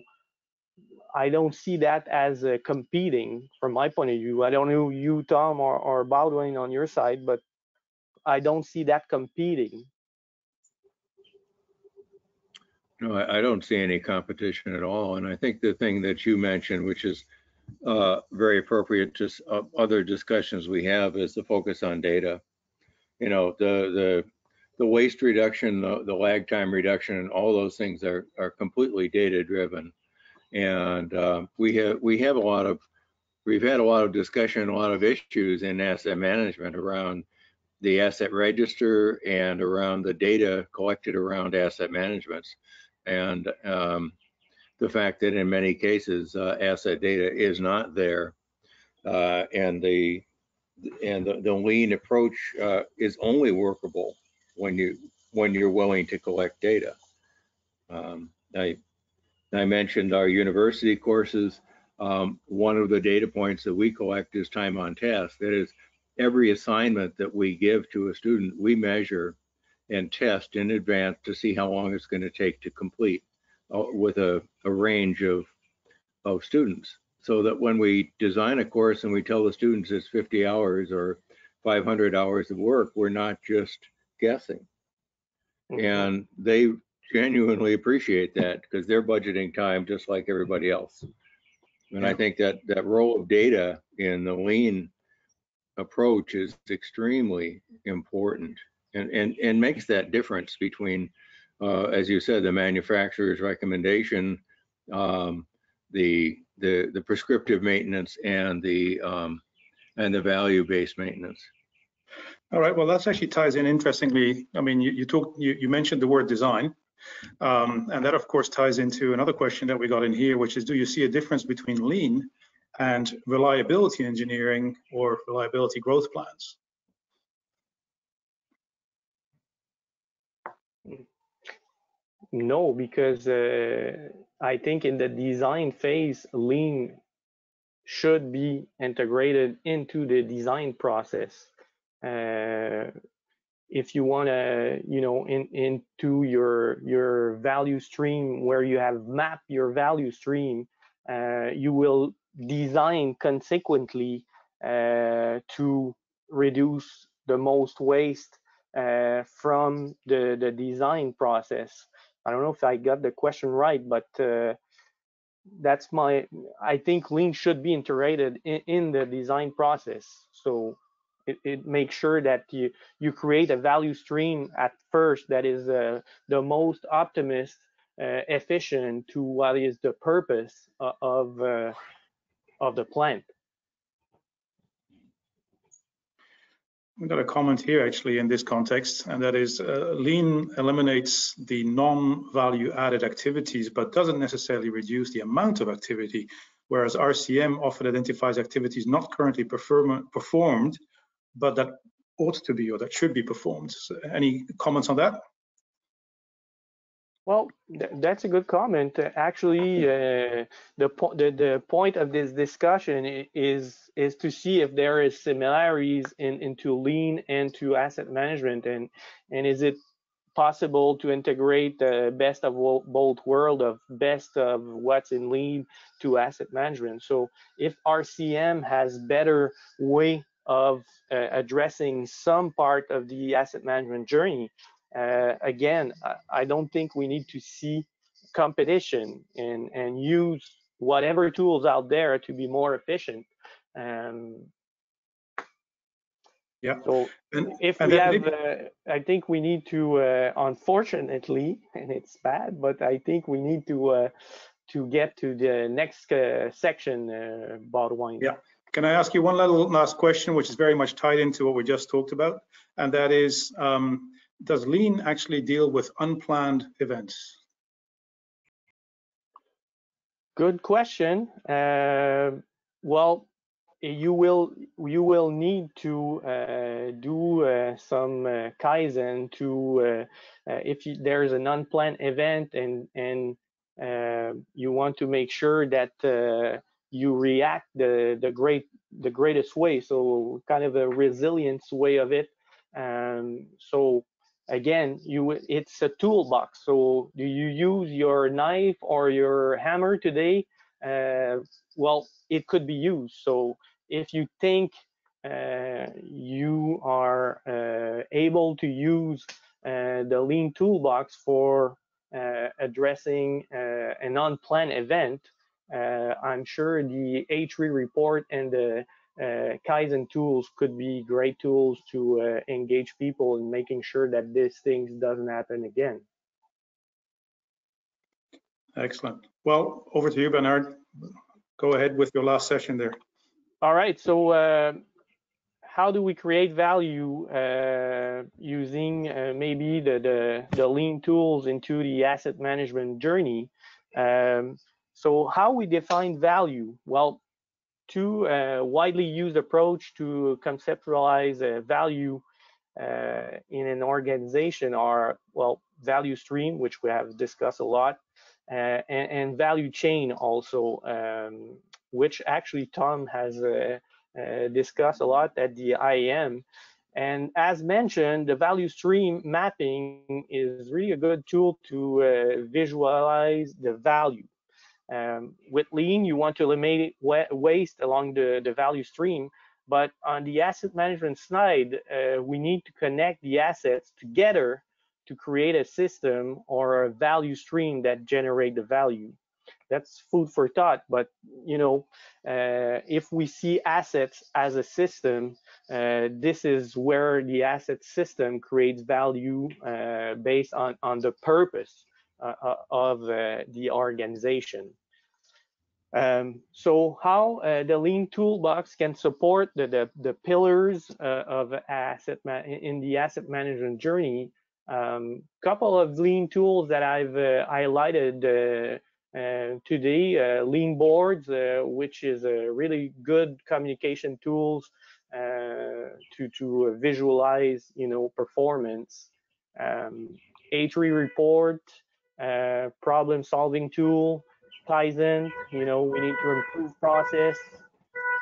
I don't see that as uh, competing from my point of view. I don't know you, Tom, or, or Baudouin on your side, but I don't see that competing. No, I, I don't see any competition at all. And I think the thing that you mentioned, which is uh, very appropriate to uh, other discussions we have, is the focus on data. You know, the the the waste reduction, the, the lag time reduction, and all those things are are completely data driven. And uh, we have we have a lot of we've had a lot of discussion, a lot of issues in asset management around the asset register and around the data collected around asset managements and um, the fact that in many cases uh, asset data is not there uh, and the and the, the lean approach uh, is only workable when you when you're willing to collect data. Um, I I mentioned our university courses. Um, one of the data points that we collect is time on task. That is every assignment that we give to a student we measure and test in advance to see how long it's going to take to complete uh, with a, a range of, of students. So that when we design a course and we tell the students it's 50 hours or 500 hours of work, we're not just guessing. Mhm. And they genuinely appreciate that because they're budgeting time just like everybody else. And I think that that role of data in the lean approach is extremely important and, and, and makes that difference between, uh, as you said, the manufacturer's recommendation, um, the, the, the prescriptive maintenance and the, um, and the value-based maintenance. All right, well, that actually ties in interestingly. I mean, you, you talked, you, you mentioned the word design. Um, and that of course ties into another question that we got in here, which is, do you see a difference between lean and reliability engineering or reliability growth plans? No, because uh, I think in the design phase, lean should be integrated into the design process. Uh, if you want to, you know, in, into your your value stream where you have mapped your value stream, uh, you will design consequently uh, to reduce the most waste uh, from the the design process. I don't know if I got the question right, but uh, that's my. I think lean should be integrated in, in the design process. So it, it makes sure that you you create a value stream at first that is uh, the most optimist, uh, efficient to what is the purpose of uh, of the plant. We've got a comment here actually in this context, and that is uh, lean eliminates the non-value added activities, but doesn't necessarily reduce the amount of activity, whereas RCM often identifies activities not currently perform performed, but that ought to be or that should be performed. So any comments on that? Well, th- that's a good comment. Uh, Actually, uh, the, po- the the point of this discussion is is to see if there is similarities in into lean and to asset management, and and is it possible to integrate the best of both world of best of what's in lean to asset management. So if RCM has better way of uh, addressing some part of the asset management journey, uh, again, I, I don't think we need to see competition and, and use whatever tools out there to be more efficient. Um, Yeah. So And, if and we have, maybe- uh, I think we need to, uh, unfortunately, and it's bad, but I think we need to uh, to get to the next uh, section, uh, Baudouin. Yeah. Can I ask you one little last question, which is very much tied into what we just talked about? And that is, um, does lean actually deal with unplanned events? Good question. Uh, well, you will you will need to uh, do uh, some uh, kaizen to uh, uh, if you, there's an unplanned event and and uh, you want to make sure that you react the the great the greatest way. So kind of a resilience way of it. Um, so again you it's a toolbox so do you use your knife or your hammer today uh, well, it could be used. So if you think uh, you are uh, able to use uh, the lean toolbox for uh, addressing uh, an unplanned event, I'm sure the A3 report and the Kaizen tools could be great tools to engage people in making sure that these things doesn't happen again. Excellent. Well, over to you, Bernard. Go ahead with your last session there. All right. So, uh, how do we create value uh, using uh, maybe the, the, the lean tools into the asset management journey? Um, so, how we define value? Well, two widely used approach to conceptualize value uh, in an organization are well value stream, which we have discussed a lot, uh, and, and, value chain also, um, which actually Tom has uh, discussed a lot at the IAM. And as mentioned, the value stream mapping is really a good tool to uh, visualize the value. Um, with lean, you want to eliminate waste along the, the value stream, but on the asset management side, uh, we need to connect the assets together to create a system or a value stream that generate the value. That's food for thought, but you know, uh, if we see assets as a system, uh, this is where the asset system creates value uh, based on, on the purpose of uh, the organization. Um, so how uh, the lean toolbox can support the, the, the pillars uh, of asset in the asset management journey um, couple of lean tools that I've uh, highlighted uh, uh, today, uh, lean boards, uh, which is a really good communication tools uh, to to visualize, you know, performance. Um, A3 report, problem solving tool, Kaizen, you know, we need to improve process.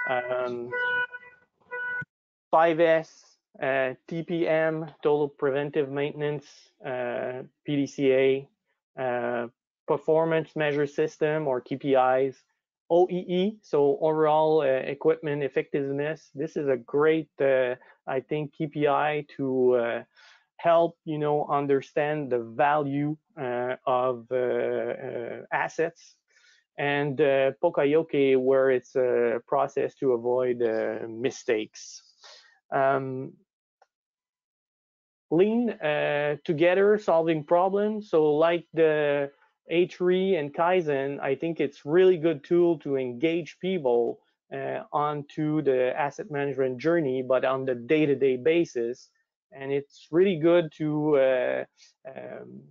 Um, 5S, uh, TPM, total preventive maintenance, uh, PDCA, uh, performance measure system or KPIs, OEE, so overall uh, equipment effectiveness. This is a great, uh, I think, KPI to uh, help you know understand the value of assets and uh, Poka-yoke, where it's a process to avoid mistakes um, lean uh, together solving problems. So like the A3 and Kaizen, I think it's really good tool to engage people uh, onto the asset management journey, but on the day-to-day -day basis. And it's really good to uh, um,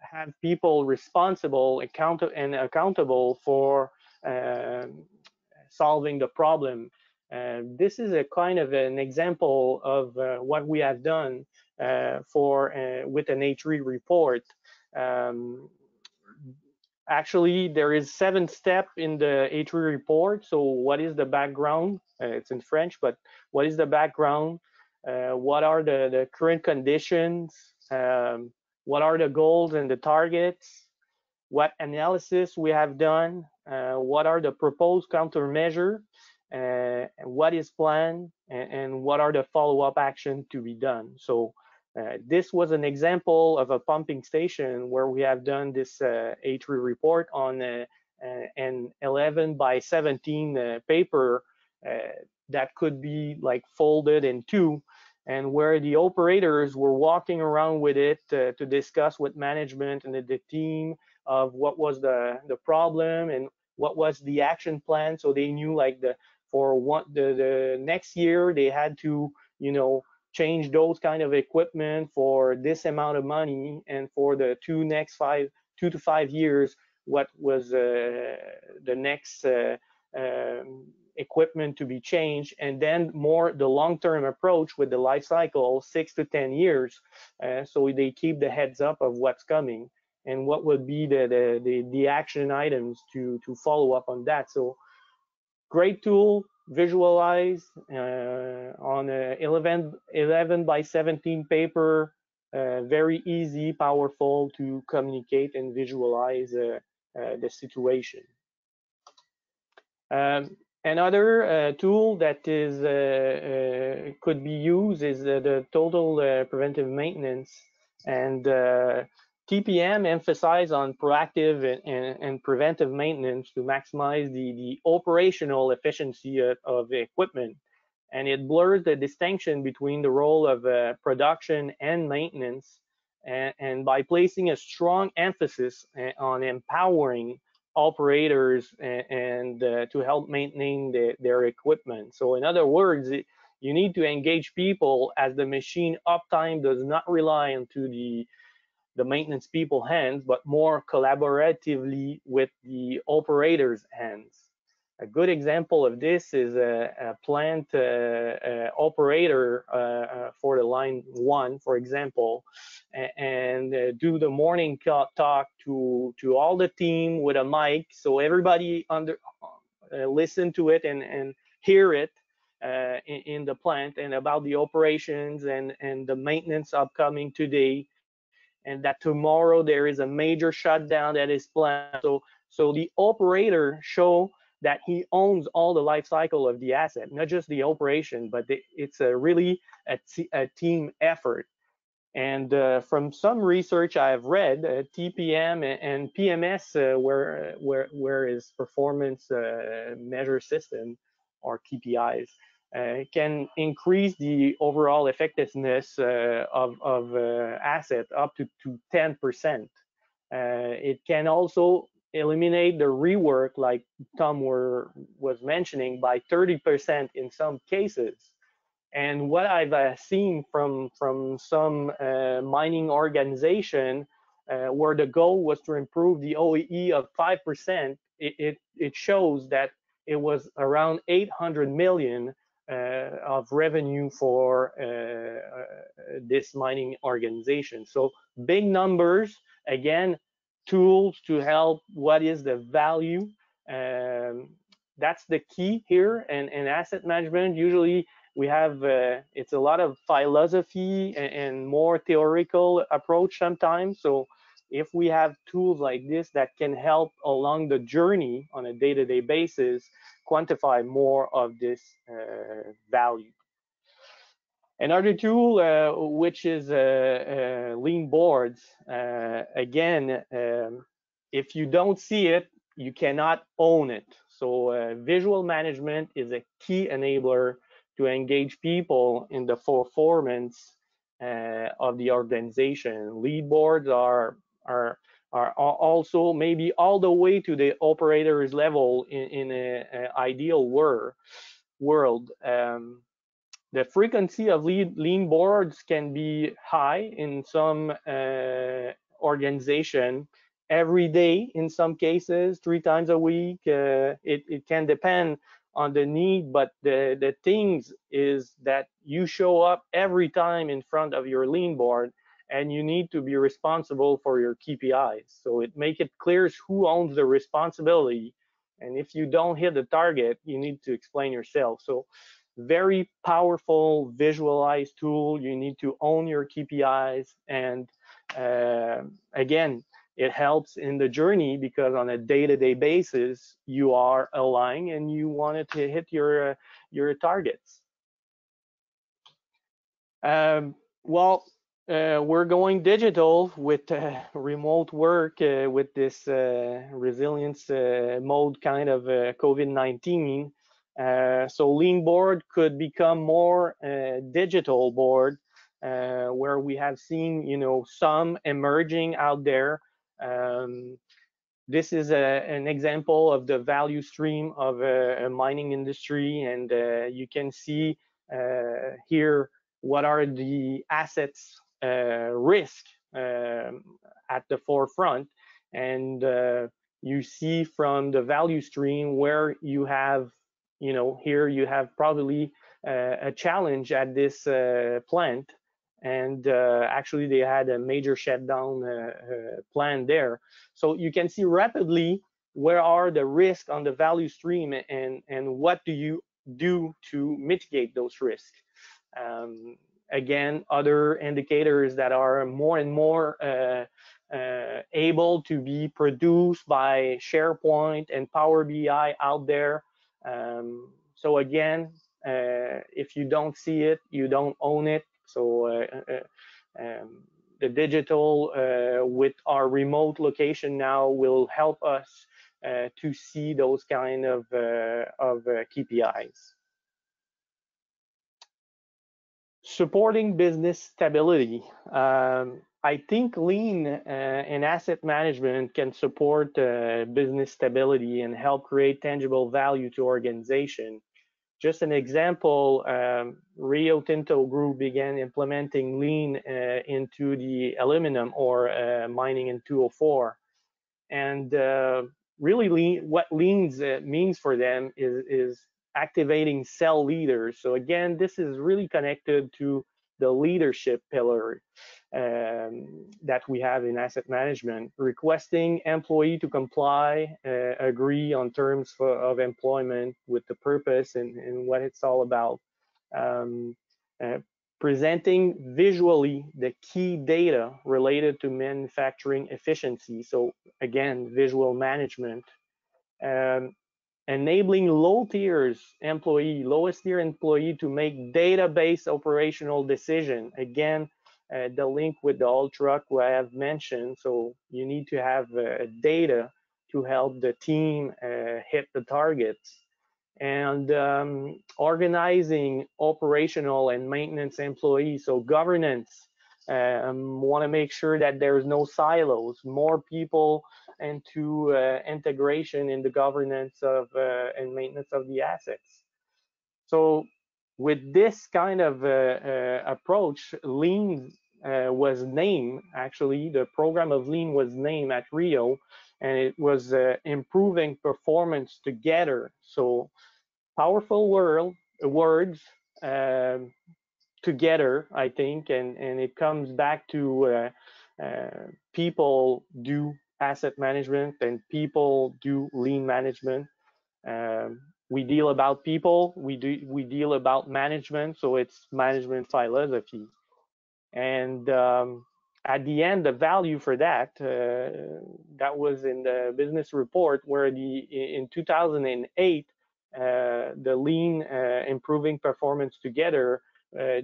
have people responsible account and accountable for um, solving the problem uh, this is a kind of an example of uh, what we have done uh, for with an A3 report. Um, actually, there is seven step in the A3 report. So what is the background? it's in French, but what is the background? What are the, the current conditions? Um, what are the goals and the targets? What analysis we have done? Uh, what are the proposed countermeasure? uh, what is planned and, and what are the follow-up action to be done. So uh, this was an example of a pumping station where we have done this uh, A3 report on uh, uh, an 11 by 17 uh, paper that could be like folded in two and where the operators were walking around with it to discuss with management and the, the team of what was the, the problem and what was the action plan. So they knew like the for what the, the next year they had to you know change those kind of equipment for this amount of money and for the two next five two to five years what was uh, the next uh, um, equipment to be changed and then more the long-term approach with the life cycle six to ten years uh, so they keep the heads up of what's coming and what would be the, the the the action items to to follow up on that so great tool, visualize uh, on a 11, 11 by 17 paper, uh, very easy, powerful to communicate and visualize uh, uh the situation. Um, another uh, tool that is uh, uh, could be used is the total uh, preventive maintenance and TPM emphasize on proactive and, and, and, preventive maintenance to maximize the, the operational efficiency of, of equipment. And it blurs the distinction between the role of uh, production and maintenance. And, and, by placing a strong emphasis uh, on empowering operators and, and uh, to help maintain the, their equipment. So in other words, it, you need to engage people as the machine uptime does not rely on to the the maintenance people hands, but more collaboratively with the operator's hands. A good example of this is a, a plant uh, uh, operator uh, uh for the line one, for example, and, uh, do the morning talk to to all the team with a mic, so everybody under uh, listen to it and and hear it in, in the plant and about the operations and and the maintenance upcoming today and that tomorrow there is a major shutdown that is planned. So, so the operator show that he owns all the life cycle of the asset, not just the operation, but the, it's a really a, team effort. And uh, from some research I've read, uh, TPM and, PMS, uh, where where where is performance uh, measure system or KPIs, uh, can increase the overall effectiveness uh, of, of uh, asset up to, to 10%. it can also eliminate the rework like Tom were, was mentioning by 30% in some cases. And what I've uh, seen from, from some uh, mining organization uh, where the goal was to improve the OEE of 5%, it, it, it shows that it was around 800 million uh, of revenue for uh, uh, this mining organization. So big numbers, again, tools to help what is the value. Um, that's the key here. And, and asset management, usually we have, uh, it's a lot of philosophy and, and, more theoretical approach sometimes. So if we have tools like this that can help along the journey on a day-to-day -day basis, quantify more of this uh, value. Another tool, uh, which is uh, lean boards, again, um, if you don't see it, you cannot own it. So visual management is a key enabler to engage people in the performance uh, of the organization. Lead boards are are are also maybe all the way to the operators level in, in an ideal wor world. Um, the frequency of lead, lean boards can be high in some uh, organization every day in some cases three times a week uh, it, it can depend on the need but the the things is that you show up every time in front of your lean board and you need to be responsible for your KPIs. So it make it clear who owns the responsibility. And if you don't hit the target, you need to explain yourself. So very powerful visualized tool. You need to own your KPIs. And uh, again, it helps in the journey because on a day-to-day -day basis, you are aligning and you wanted to hit your, uh, your targets. Um, well, uh, we're going digital with uh, remote work uh, with this uh, resilience uh, mode kind of uh, COVID-19. So lean board could become more digital board where we have seen, you know, some emerging out there. Um, this is a, an example of the value stream of a, a mining industry, and you can see here what are the assets uh, risk um, at the forefront and uh, you see from the value stream where you have you know here you have probably uh, a challenge at this uh, plant and uh, actually they had a major shutdown uh, plan there so you can see rapidly where are the risks on the value stream and and what do you do to mitigate those risks um, again, other indicators that are more and more uh, uh, able to be produced by SharePoint and Power BI out there. Um, so again, uh, if you don't see it, you don't own it. So uh, uh, um, the digital uh, with our remote location now will help us uh, to see those kind of, of KPIs. Supporting business stability. Um, I think lean uh, and asset management can support uh, business stability and help create tangible value to organization. Just an example, um, Rio Tinto Group began implementing lean uh, into the aluminum ore uh, mining in 204. And uh, really lean, what leans uh, means for them is, is activating cell leaders. So again, this is really connected to the leadership pillar um, that we have in asset management, requesting employee to comply, uh, agree on terms for, of employment with the purpose and, and what it's all about. Um, uh, presenting visually the key data related to manufacturing efficiency. So again, visual management. Um, enabling low tiers employee, lowest tier employee to make database operational decision. Again, uh, the link with the Ultra who I have mentioned. So you need to have uh, data to help the team uh, hit the targets. And um, organizing operational and maintenance employees. So governance, um, want to make sure that there's no silos, more people into uh, integration in the governance of uh, and maintenance of the assets. So with this kind of uh, uh approach, Lean uh, was named, actually, the program of Lean was named at Rio, and it was uh, improving performance together. So powerful world, words um, together, I think, and, and it comes back to people do asset management and people do lean management. Um, we deal about people, we do we deal about management, so it's management philosophy. And um, at the end, the value for that uh, that was in the business report, where the in 2008 uh, the lean uh, improving performance together uh,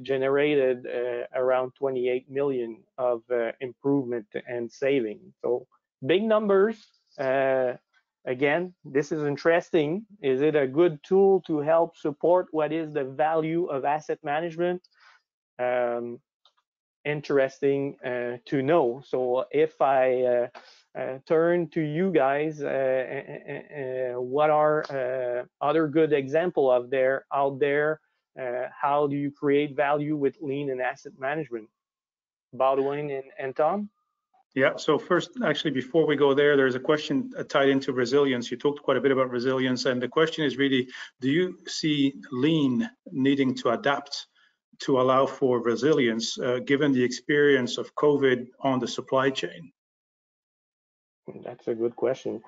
generated uh, around 28 million of uh, improvement and saving. So big numbers. Uh, again, this is interesting. Is it a good tool to help support what is the value of asset management? Um, interesting uh, to know. So if I uh, uh turn to you guys, uh, uh, what are other good example of there out there? How do you create value with lean and asset management? Baudouin and, and Tom? Yeah, so first, actually, before we go there, there's a question tied into resilience. You talked quite a bit about resilience, and the question is really, do you see lean needing to adapt to allow for resilience, uh, given the experience of COVID on the supply chain? That's a good question.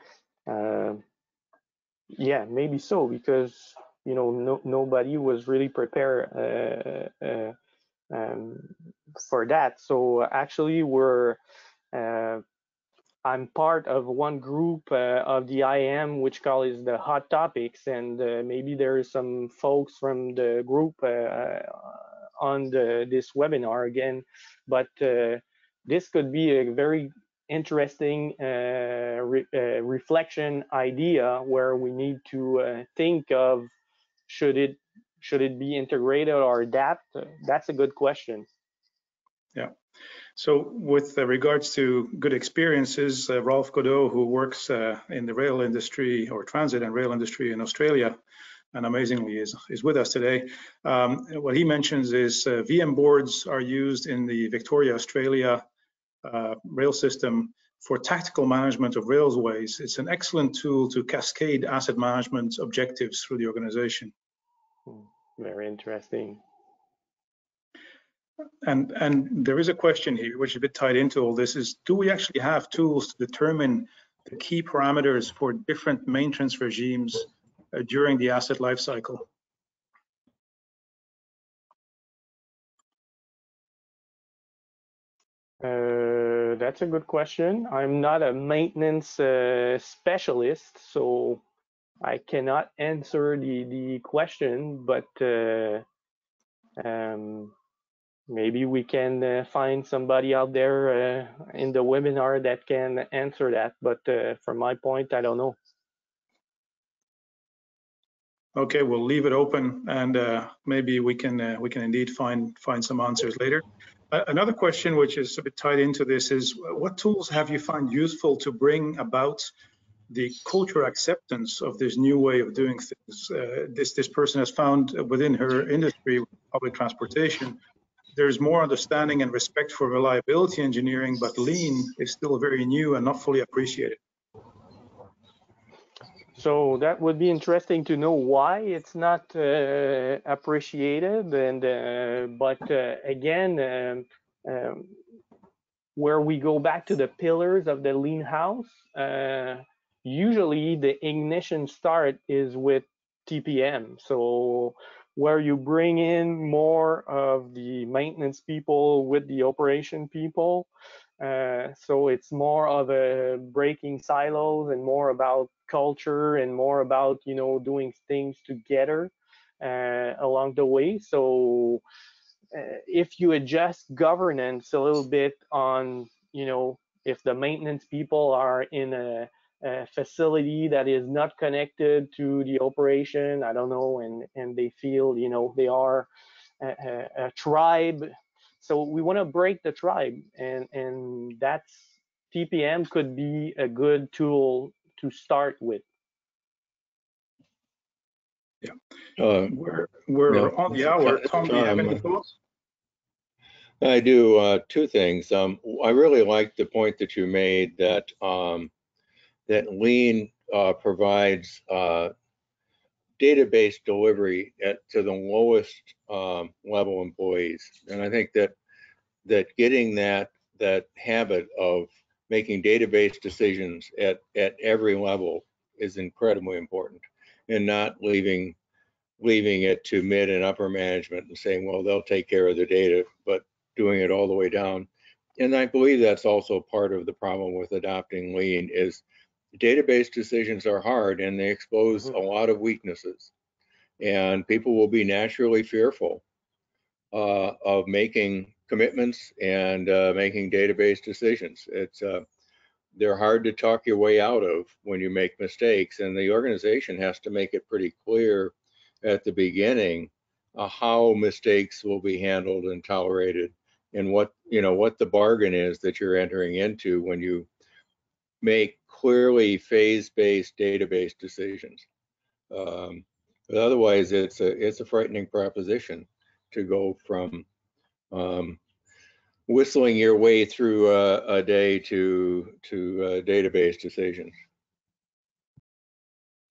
Uh, yeah, maybe so, because you know no, nobody was really prepared uh, uh um, for that. So actually, we're uh, I'm part of one group uh, of the IAM, which calls the hot topics, and uh, maybe there is some folks from the group on the, this webinar again, but this could be a very interesting uh, re uh, reflection idea where we need to uh, think of should it should it be integrated or adapt that's a good question yeah so with uh, regards to good experiences, uh, Rolf Godot, who works uh, in the rail industry or transit and rail industry in Australia, and amazingly is, is with us today. Um, what he mentions is uh, VM boards are used in the Victoria, Australia uh, rail system for tactical management of railways. It's an excellent tool to cascade asset management objectives through the organization. Very interesting. And and there is a question here which is a bit tied into all this is do we actually have tools to determine the key parameters for different maintenance regimes uh, during the asset life cycle? Uh, that's a good question. I'm not a maintenance uh, specialist so I cannot answer the the question, but uh, um, maybe we can uh, find somebody out there uh, in the webinar that can answer that. But uh, from my point, I don't know. Okay, we'll leave it open, and uh, maybe we can uh, we can indeed find find some answers later. Another question, which is a bit tied into this, is what tools have you found useful to bring about the cultural acceptance of this new way of doing things? Uh, this this person has found within her industry, public transportation, there's more understanding and respect for reliability engineering, but lean is still very new and not fully appreciated. So that would be interesting to know why it's not uh, appreciated. And uh, but uh, again, um, um, where we go back to the pillars of the lean house, uh, usually the ignition start is with TPM. So where you bring in more of the maintenance people with the operation people. Uh, so it's more of a breaking silos and more about culture and more about you know doing things together uh, along the way. So uh, if you adjust governance a little bit on you know if the maintenance people are in a, a facility that is not connected to the operation, I don't know, and and they feel you know they are a, a, a tribe. So we want to break the tribe and and that's tpm could be a good tool to start with. Yeah. Uh, we're we're yeah. on the hour. tom do you have any thoughts? I do uh, two things. Um, I really like the point that you made that um, that Lean uh, provides uh, database delivery at, to the lowest um, level employees. And I think that that getting that that habit of making database decisions at, at every level is incredibly important and not leaving leaving it to mid and upper management and saying, well, they'll take care of the data, but doing it all the way down. And I believe that's also part of the problem with adopting lean is database decisions are hard and they expose mm-hmm. a lot of weaknesses. And people will be naturally fearful uh, of making commitments and uh, making database decisions. It's uh, they're hard to talk your way out of when you make mistakes, and the organization has to make it pretty clear at the beginning uh, how mistakes will be handled and tolerated, and what you know what the bargain is that you're entering into when you make clearly phase-based database decisions. Um, but otherwise, it's a it's a frightening proposition to go from um, whistling your way through a, a day to to uh, database decisions.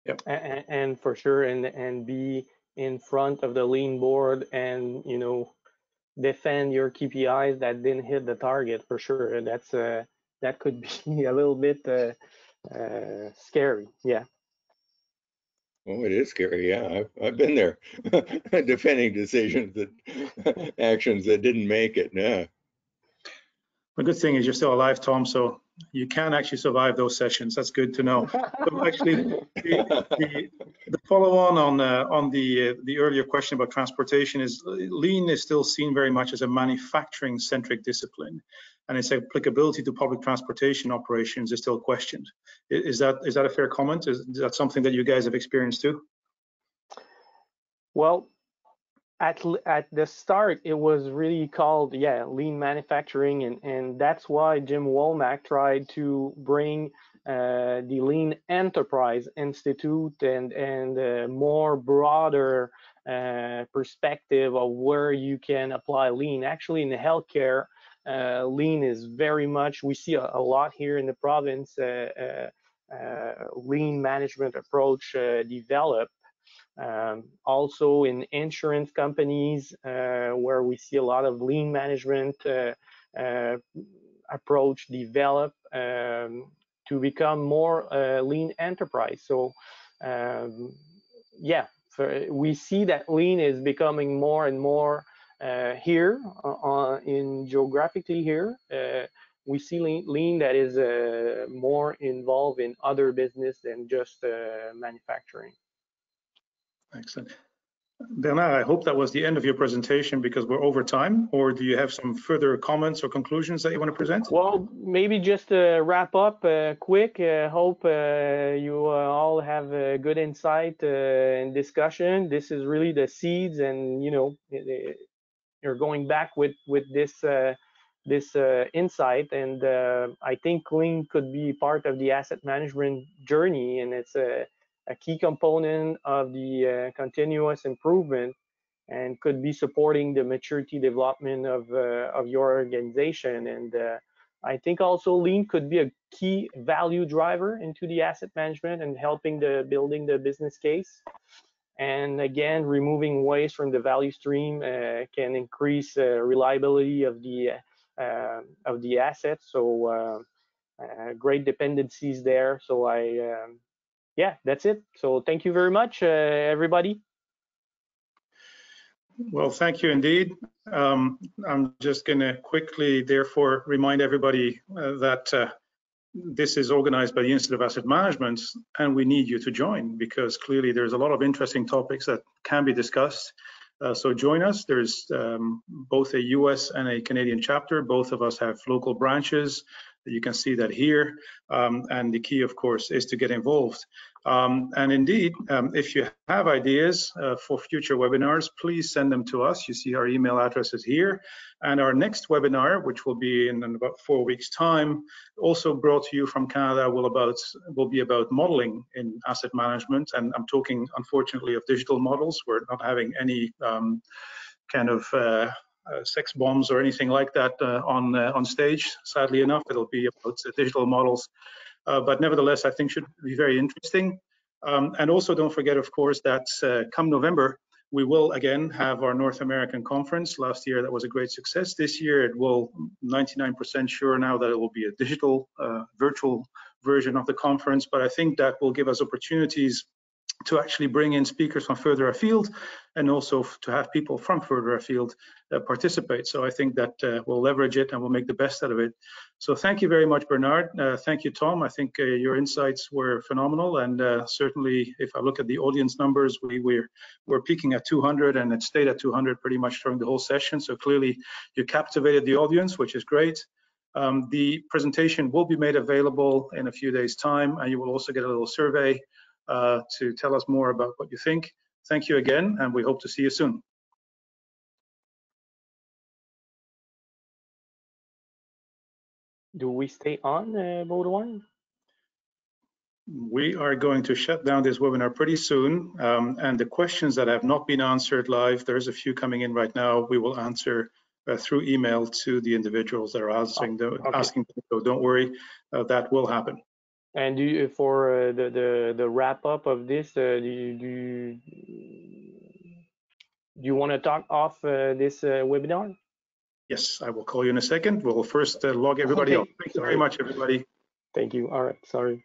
Yep. And, and, for sure, and and be in front of the lean board and you know defend your KPIs that didn't hit the target for sure. That's uh, that could be a little bit uh, uh, scary. Yeah. Oh, it is scary. Yeah, I've, I've been there defending decisions that actions that didn't make it. Yeah. The good thing is you're still alive, Tom, so you can actually survive those sessions. That's good to know. actually, the, the, the follow-on on uh, on the uh, the earlier question about transportation is lean is still seen very much as a manufacturing-centric discipline, and its applicability to public transportation operations is still questioned. Is that is that a fair comment? Is that something that you guys have experienced too? Well, at at the start it was really called yeah lean manufacturing and and that's why jim womack tried to bring uh, the lean enterprise institute and and uh, more broader uh, perspective of where you can apply lean actually in the healthcare lean is very much we see a, a lot here in the province uh, uh, lean management approach developed um, also in insurance companies uh, where we see a lot of lean management uh, uh, approach develop um, to become more lean enterprise. So um, yeah, we see that lean is becoming more and more uh, here uh, in geographically here. Uh, we see lean, lean that is uh, more involved in other business than just uh, manufacturing. Excellent. Bernard, I hope that was the end of your presentation because we're over time, or do you have some further comments or conclusions that you want to present? Well, maybe just to wrap up uh, quick, uh, hope uh, you uh, all have a good insight uh, and discussion. This is really the seeds and, you know, you're going back with, with this uh, this insight and I think Lean could be part of the asset management journey and it's a a key component of the uh, continuous improvement and could be supporting the maturity development of uh, of your organization. And uh, I think also lean could be a key value driver into the asset management and helping the building the business case and again removing waste from the value stream uh, can increase uh, reliability of the uh, of the assets so great dependencies there so I um, yeah, that's it. So thank you very much, everybody. Well, thank you indeed. Um, I'm just going to quickly, therefore, remind everybody uh, that uh, this is organized by the Institute of Asset Management, and we need you to join because clearly there's a lot of interesting topics that can be discussed. Uh, so join us. There's um, both a US and a Canadian chapter. Both of us have local branches. You can see that here. Um, and the key, of course, is to get involved. Um, and indeed, um, if you have ideas uh, for future webinars, please send them to us. You see our email address is here. And our next webinar, which will be in about four weeks time, also brought to you from Canada, will, about, will be about modeling in asset management. And I'm talking, unfortunately, of digital models. We're not having any um, kind of uh, sex bombs or anything like that uh, on uh, on stage. Sadly enough, it'll be about digital models, but nevertheless, I think should be very interesting. Um, and also, don't forget, of course, that come November we will again have our North American conference. Last year that was a great success. This year it will 99% sure now that it will be a digital uh, virtual version of the conference, but I think that will give us opportunities to actually bring in speakers from further afield and also to have people from further afield uh, participate. So I think that uh, we'll leverage it and we'll make the best out of it. So thank you very much, Bernard. Uh, thank you, Tom. I think uh, your insights were phenomenal. And uh, certainly, if I look at the audience numbers, we, we're, we're peaking at 200 and it stayed at 200 pretty much during the whole session. So clearly you captivated the audience, which is great. Um, the presentation will be made available in a few days time and you will also get a little survey uh, to tell us more about what you think. Thank you again, and we hope to see you soon. Do we stay on, uh? We are going to shut down this webinar pretty soon, um, and the questions that have not been answered live, there's a few coming in right now, we will answer uh, through email to the individuals that are asking, oh, okay. asking so don't worry, uh, that will happen. And do you, for uh, the, the the wrap up of this, uh, do you do you, do you want to talk off uh, this uh, webinar? Yes, I will call you in a second. We'll first uh, log everybody okay. Thank you very much, everybody. Thank you. All right. Sorry.